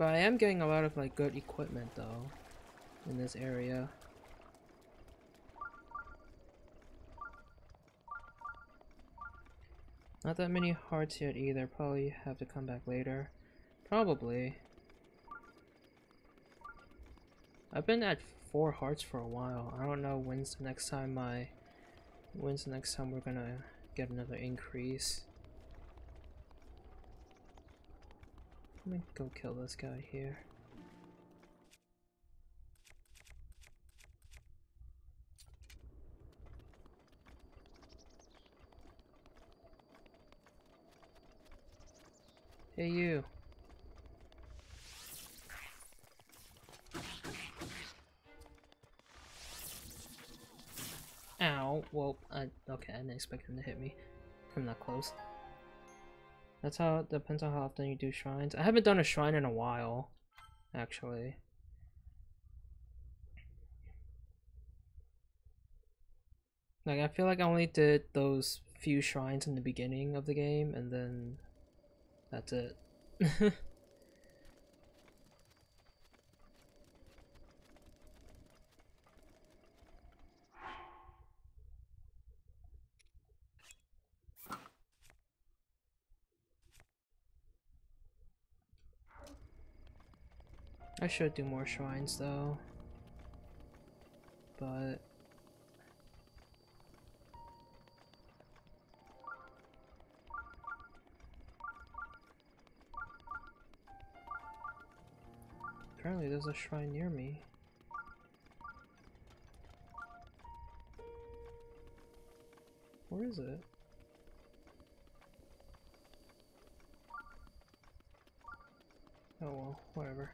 But I am getting a lot of like good equipment though in this area. Not that many hearts yet either, probably have to come back later. Probably. I've been at four hearts for a while. I don't know when's the next time my when's the next time we're gonna get another increase. Let me go kill this guy here. Hey you. Ow. Well, I okay. I didn't expect him to hit me from that close. That's how depends on how often you do shrines. I haven't done a shrine in a while, actually. Like I feel like I only did those few shrines in the beginning of the game, and then that's it. [laughs] I should do more shrines though. But Apparently there's a shrine near me. Where is it? Oh well, whatever.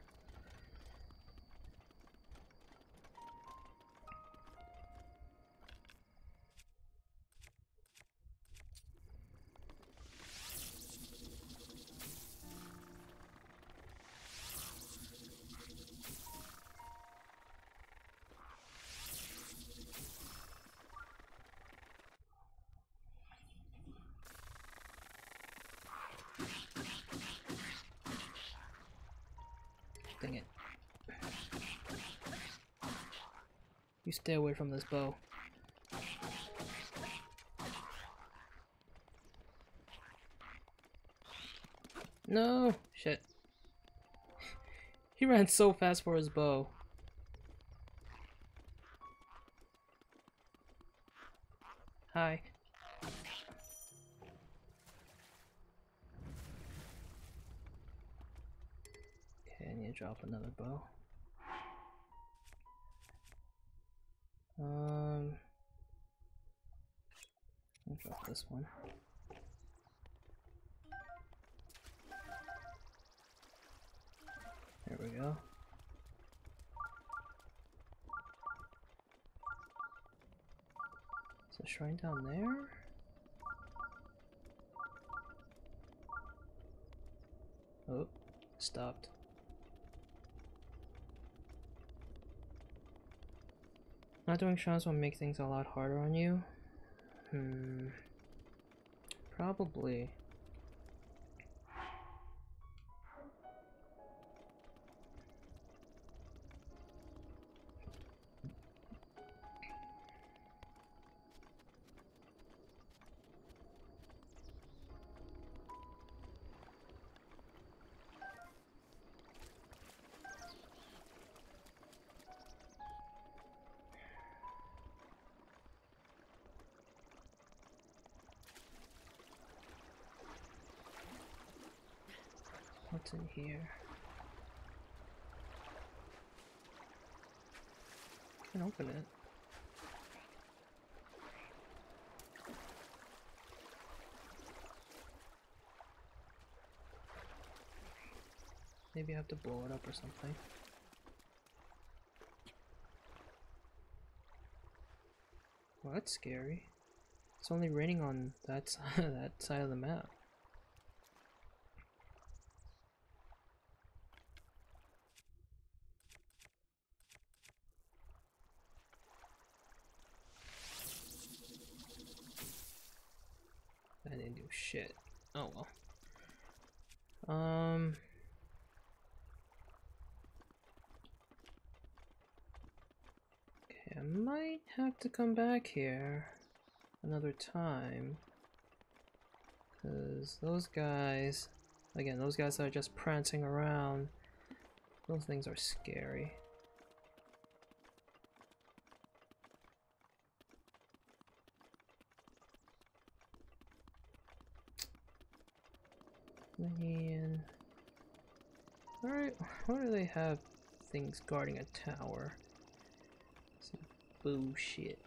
You stay away from this bow. No! Shit. He ran so fast for his bow. Hi. Okay, I need to drop another bow. This one. There we go. Is a shrine down there? Oh, stopped. Not doing shrines will make things a lot harder on you. Hmm. Probably. In here? Can't open it. Maybe I have to blow it up or something. Well, that's scary. It's only raining on that [laughs] that side of the map. I didn't do shit. Oh well. Um. Okay, I might have to come back here another time. Because those guys, again, those guys that are just prancing around, those things are scary. Man. Alright, why do they have things guarding a tower? Some bullshit.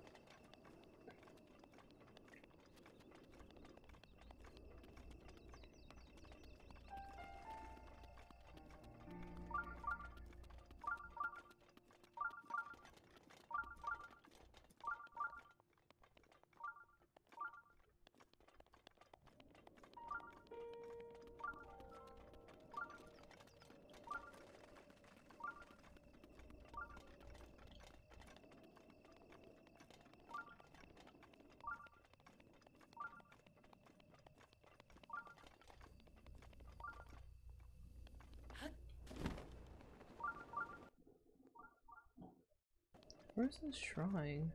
This shrine?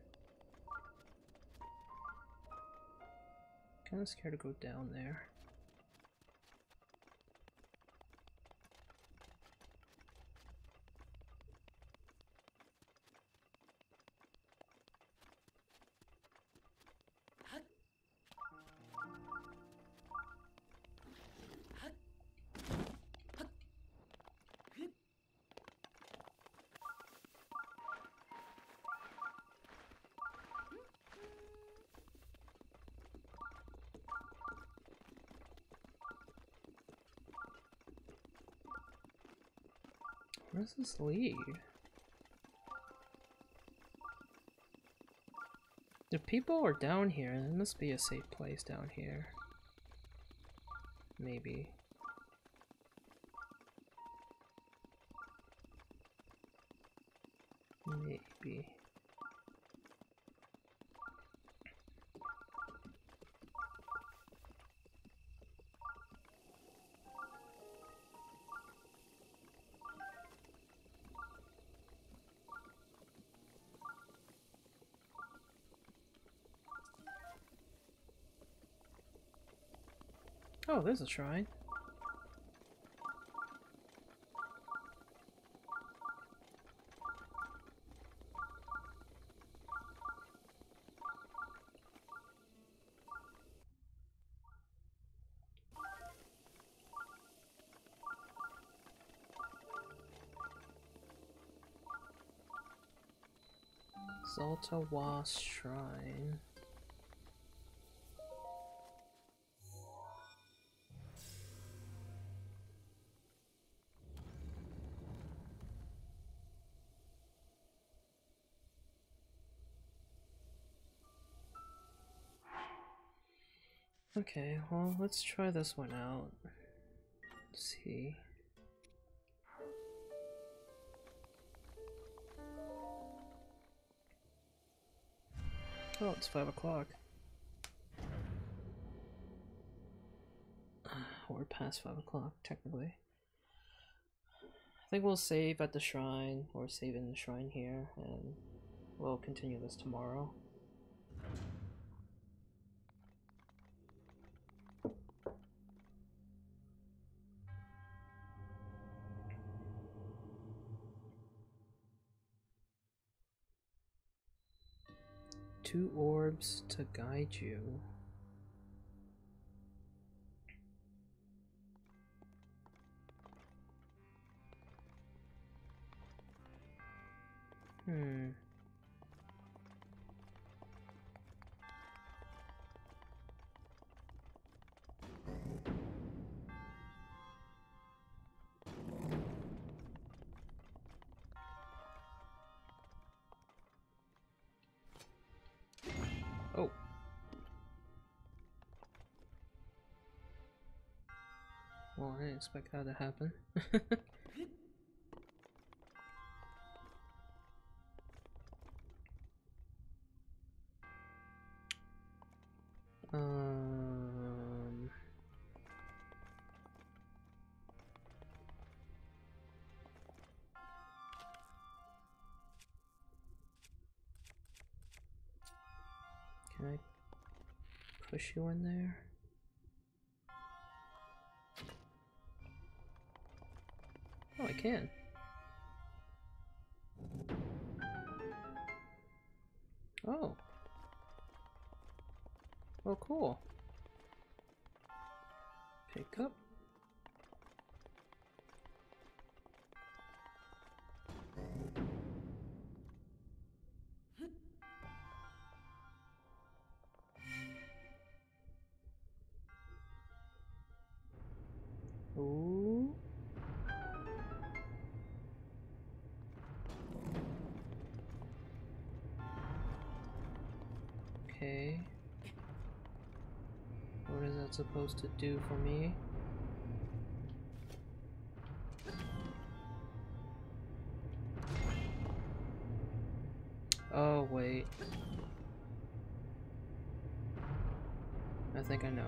Kinda scared to go down there. Does this lead? If people are down here, there must be a safe place down here. Maybe. Oh, there's a shrine. Zalta Shrine. Okay, well, let's try this one out. Let's see. Oh, it's five o'clock. [sighs] We're past five o'clock, technically. I think we'll save at the shrine, or save in the shrine here, and we'll continue this tomorrow. two orbs to guide you. Hmm. Well, I didn't expect that to happen. [laughs] um. Can I push you in there? Oh, I can. Oh. Oh, cool. Pick up. That supposed to do for me? Oh, wait. I think I know.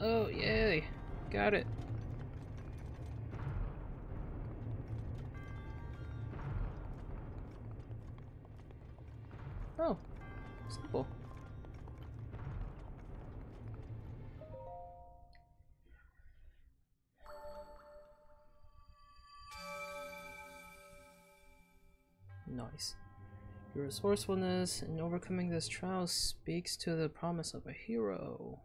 Oh, yay! Got it! Oh, simple. Your resourcefulness in overcoming this trial speaks to the promise of a hero.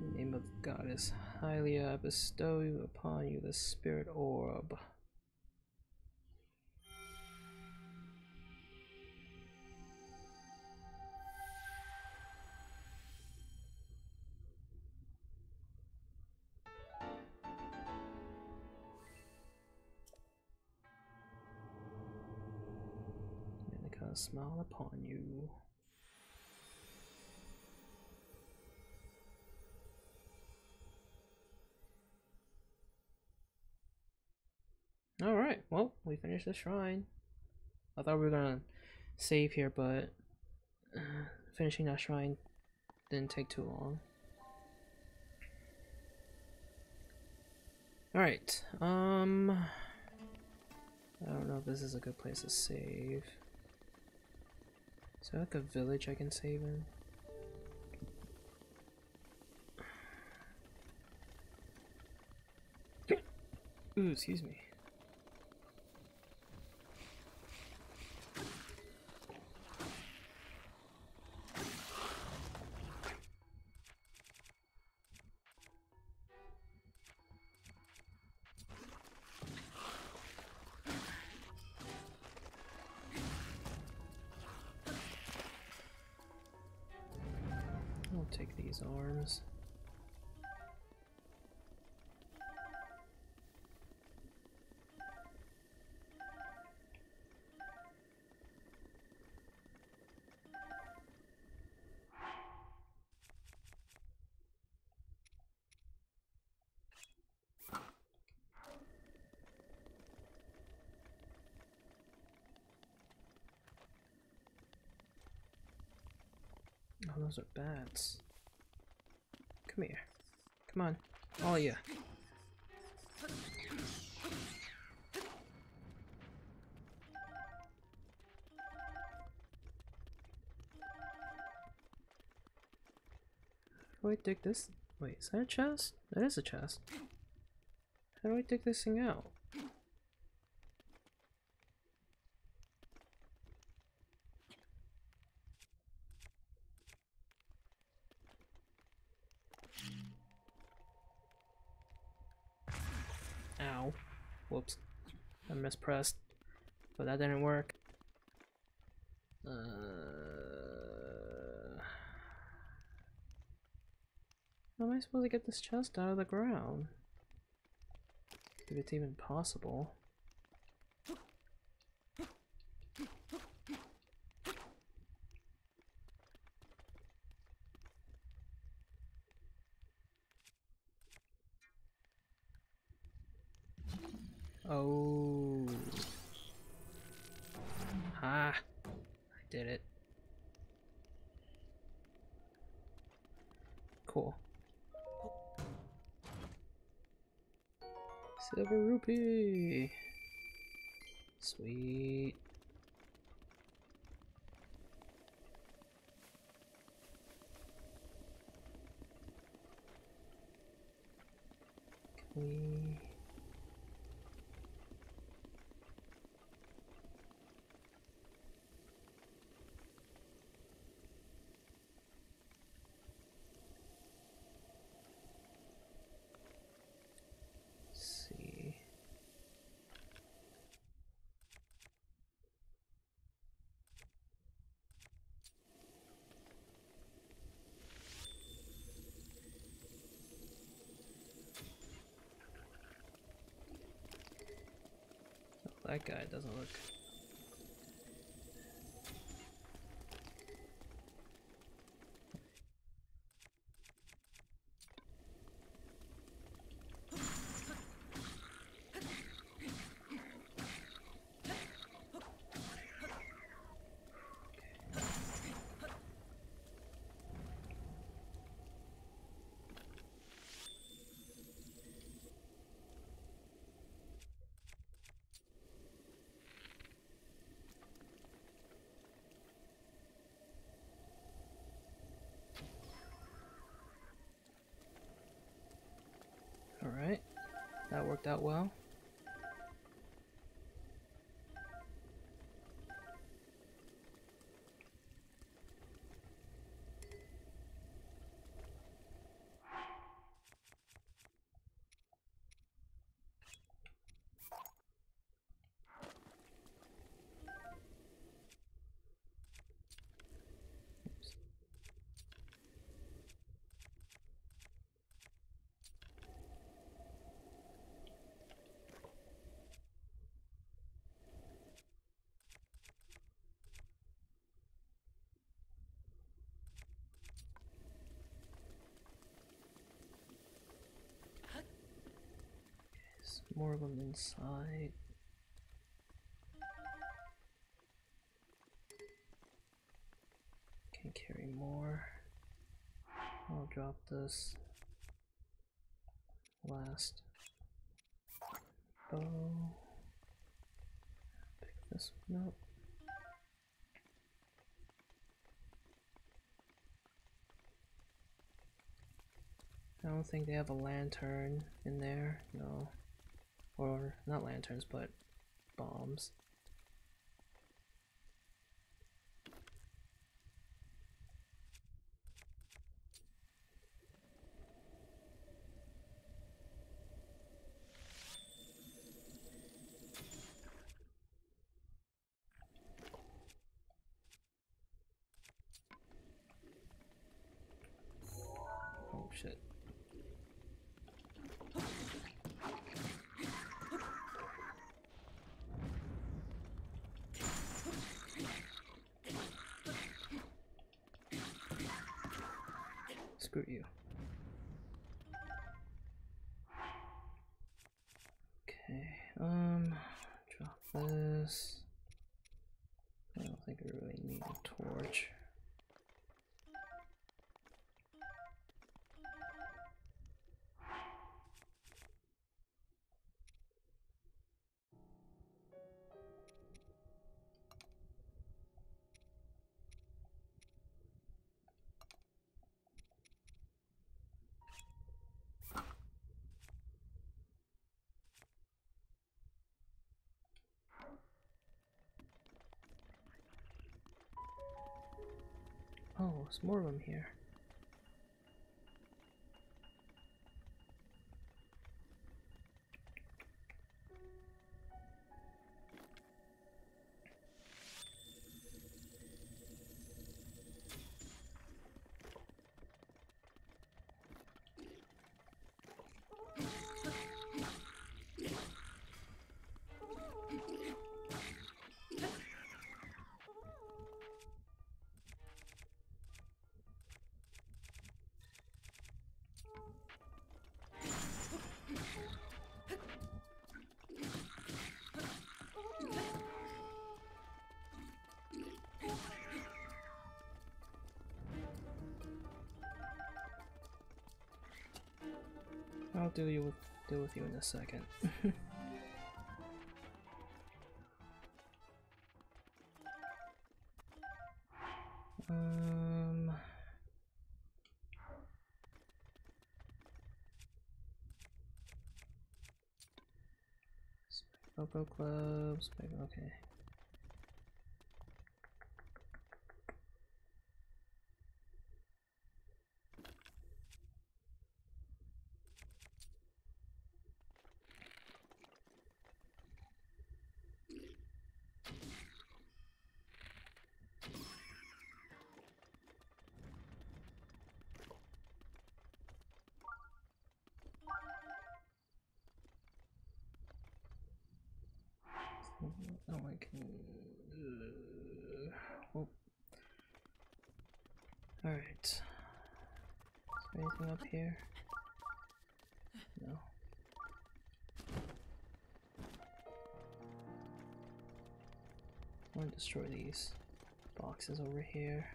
In the name of the goddess Hylia, I bestow upon you the spirit orb. Smile upon you. Alright, well, we finished the shrine. I thought we were gonna save here, but uh, finishing that shrine didn't take too long. Alright, um... I don't know if this is a good place to save. Is there like a village I can save in? Ooh, excuse me. Those are bats. Come here. Come on. All you. How do I dig this? Wait, is that a chest? That is a chest. How do I dig this thing out? Ow. Whoops. I mispressed. But that didn't work. Uh, how am I supposed to get this chest out of the ground? If it's even possible. Silver rupee. Sweet. Can we... see. Oh, that guy doesn't look. Alright, that well. Oops. There's more of them inside. Can carry more. I'll drop this last bow. Pick this one up. I don't think they have a lantern in there, no. Or, not lanterns, but bombs. Oh shit. Screw you. Oh, there's more of them here. Deal you with deal with you in a second. [laughs] um. Boko clubs. Okay. Oh, I can. Uh, oh. All right. Is there anything up here? No. I want to destroy these boxes over here.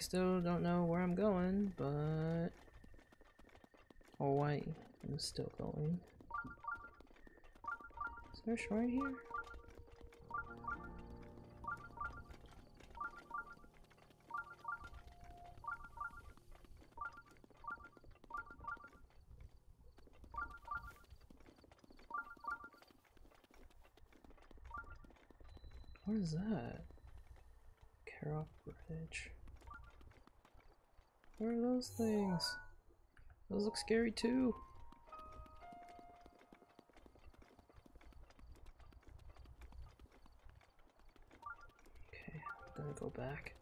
Still don't know where I'm going, but... Why I'm still going. Is there a shrine here? What is that? Carok Bridge. What are those things? Those look scary too. Okay, I'm gonna go back.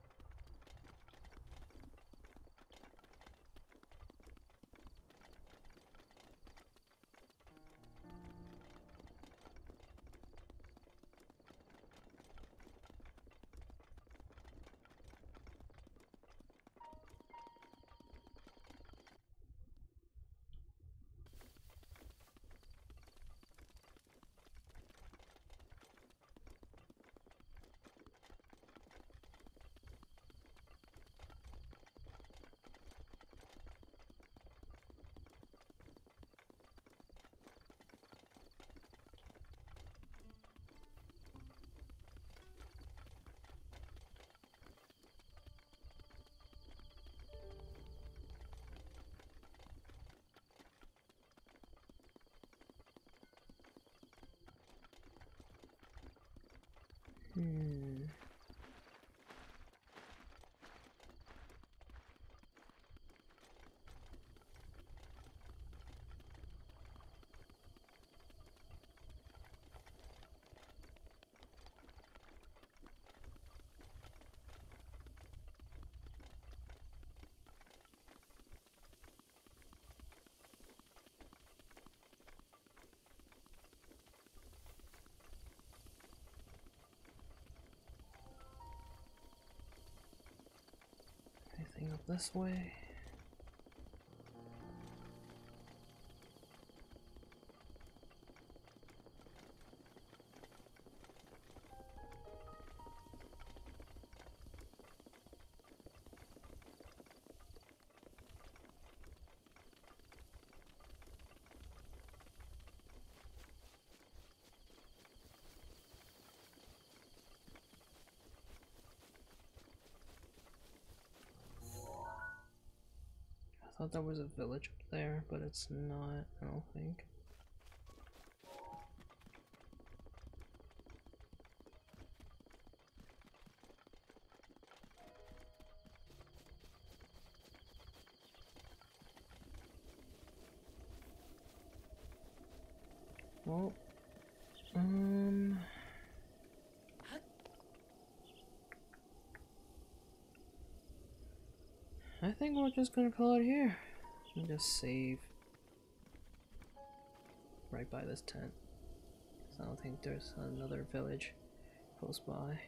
Hmm. Anything up this way? Thought there was a village up there, but it's not, I don't think. Well, um... I think we're just gonna call it here. And just save right by this tent. I don't think there's another village close by.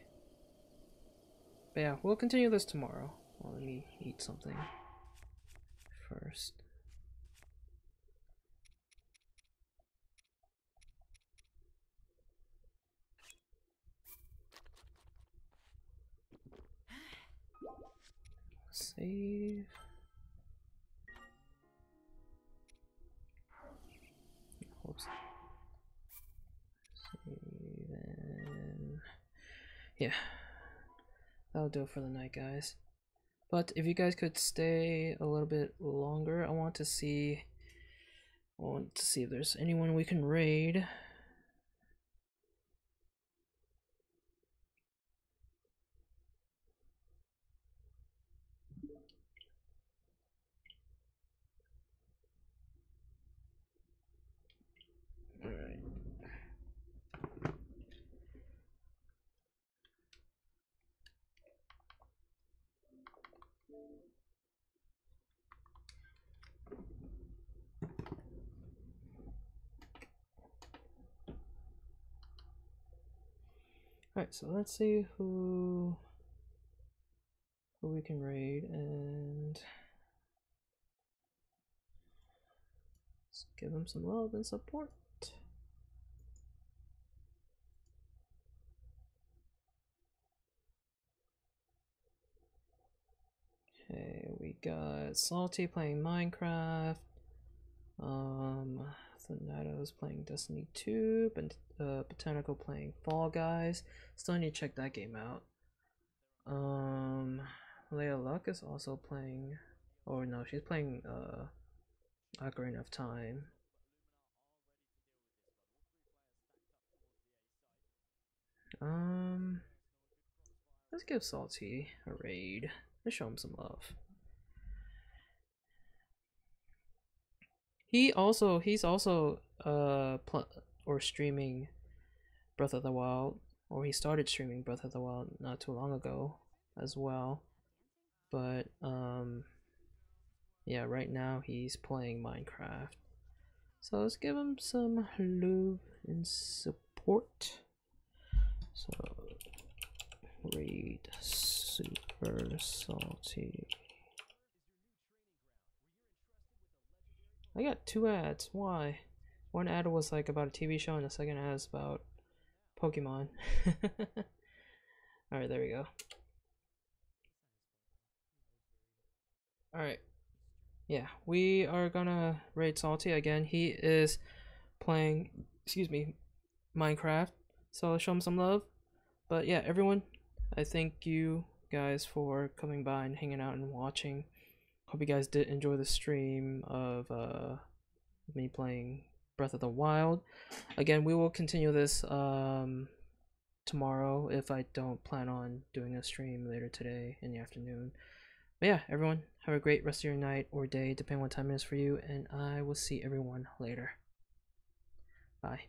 But yeah, we'll continue this tomorrow. Well, let me eat something first. Save. Save and yeah, that'll do it for the night, guys. But if you guys could stay a little bit longer, I want to see. I want to see if there's anyone we can raid. Alright, so let's see who who we can raid and let's give them some love and support. Okay, we got Salty playing Minecraft. Um, Thanatos playing Destiny 2, but uh, Botanical playing Fall Guys. Still need to check that game out. Um, Leia Luck is also playing, or no, she's playing uh, Ocarina of Time. Um, let's give Salty a raid. Let's show him some love. He also he's also uh or streaming Breath of the Wild, or he started streaming Breath of the Wild not too long ago as well. But um, yeah, right now he's playing Minecraft. So let's give him some love and support. So read super salty. I got two ads. Why? One ad was like about a TV show, and the second ad is about Pokemon. [laughs] Alright, there we go. Alright. Yeah, we are gonna raid Salty again. He is playing, excuse me, Minecraft. So let's show him some love. But yeah, everyone, I thank you guys for coming by and hanging out and watching. Hope you guys did enjoy the stream of uh, me playing Breath of the Wild. Again, we will continue this um, tomorrow if I don't plan on doing a stream later today in the afternoon. But yeah, everyone, have a great rest of your night or day, depending on what time it is for you, and I will see everyone later. Bye.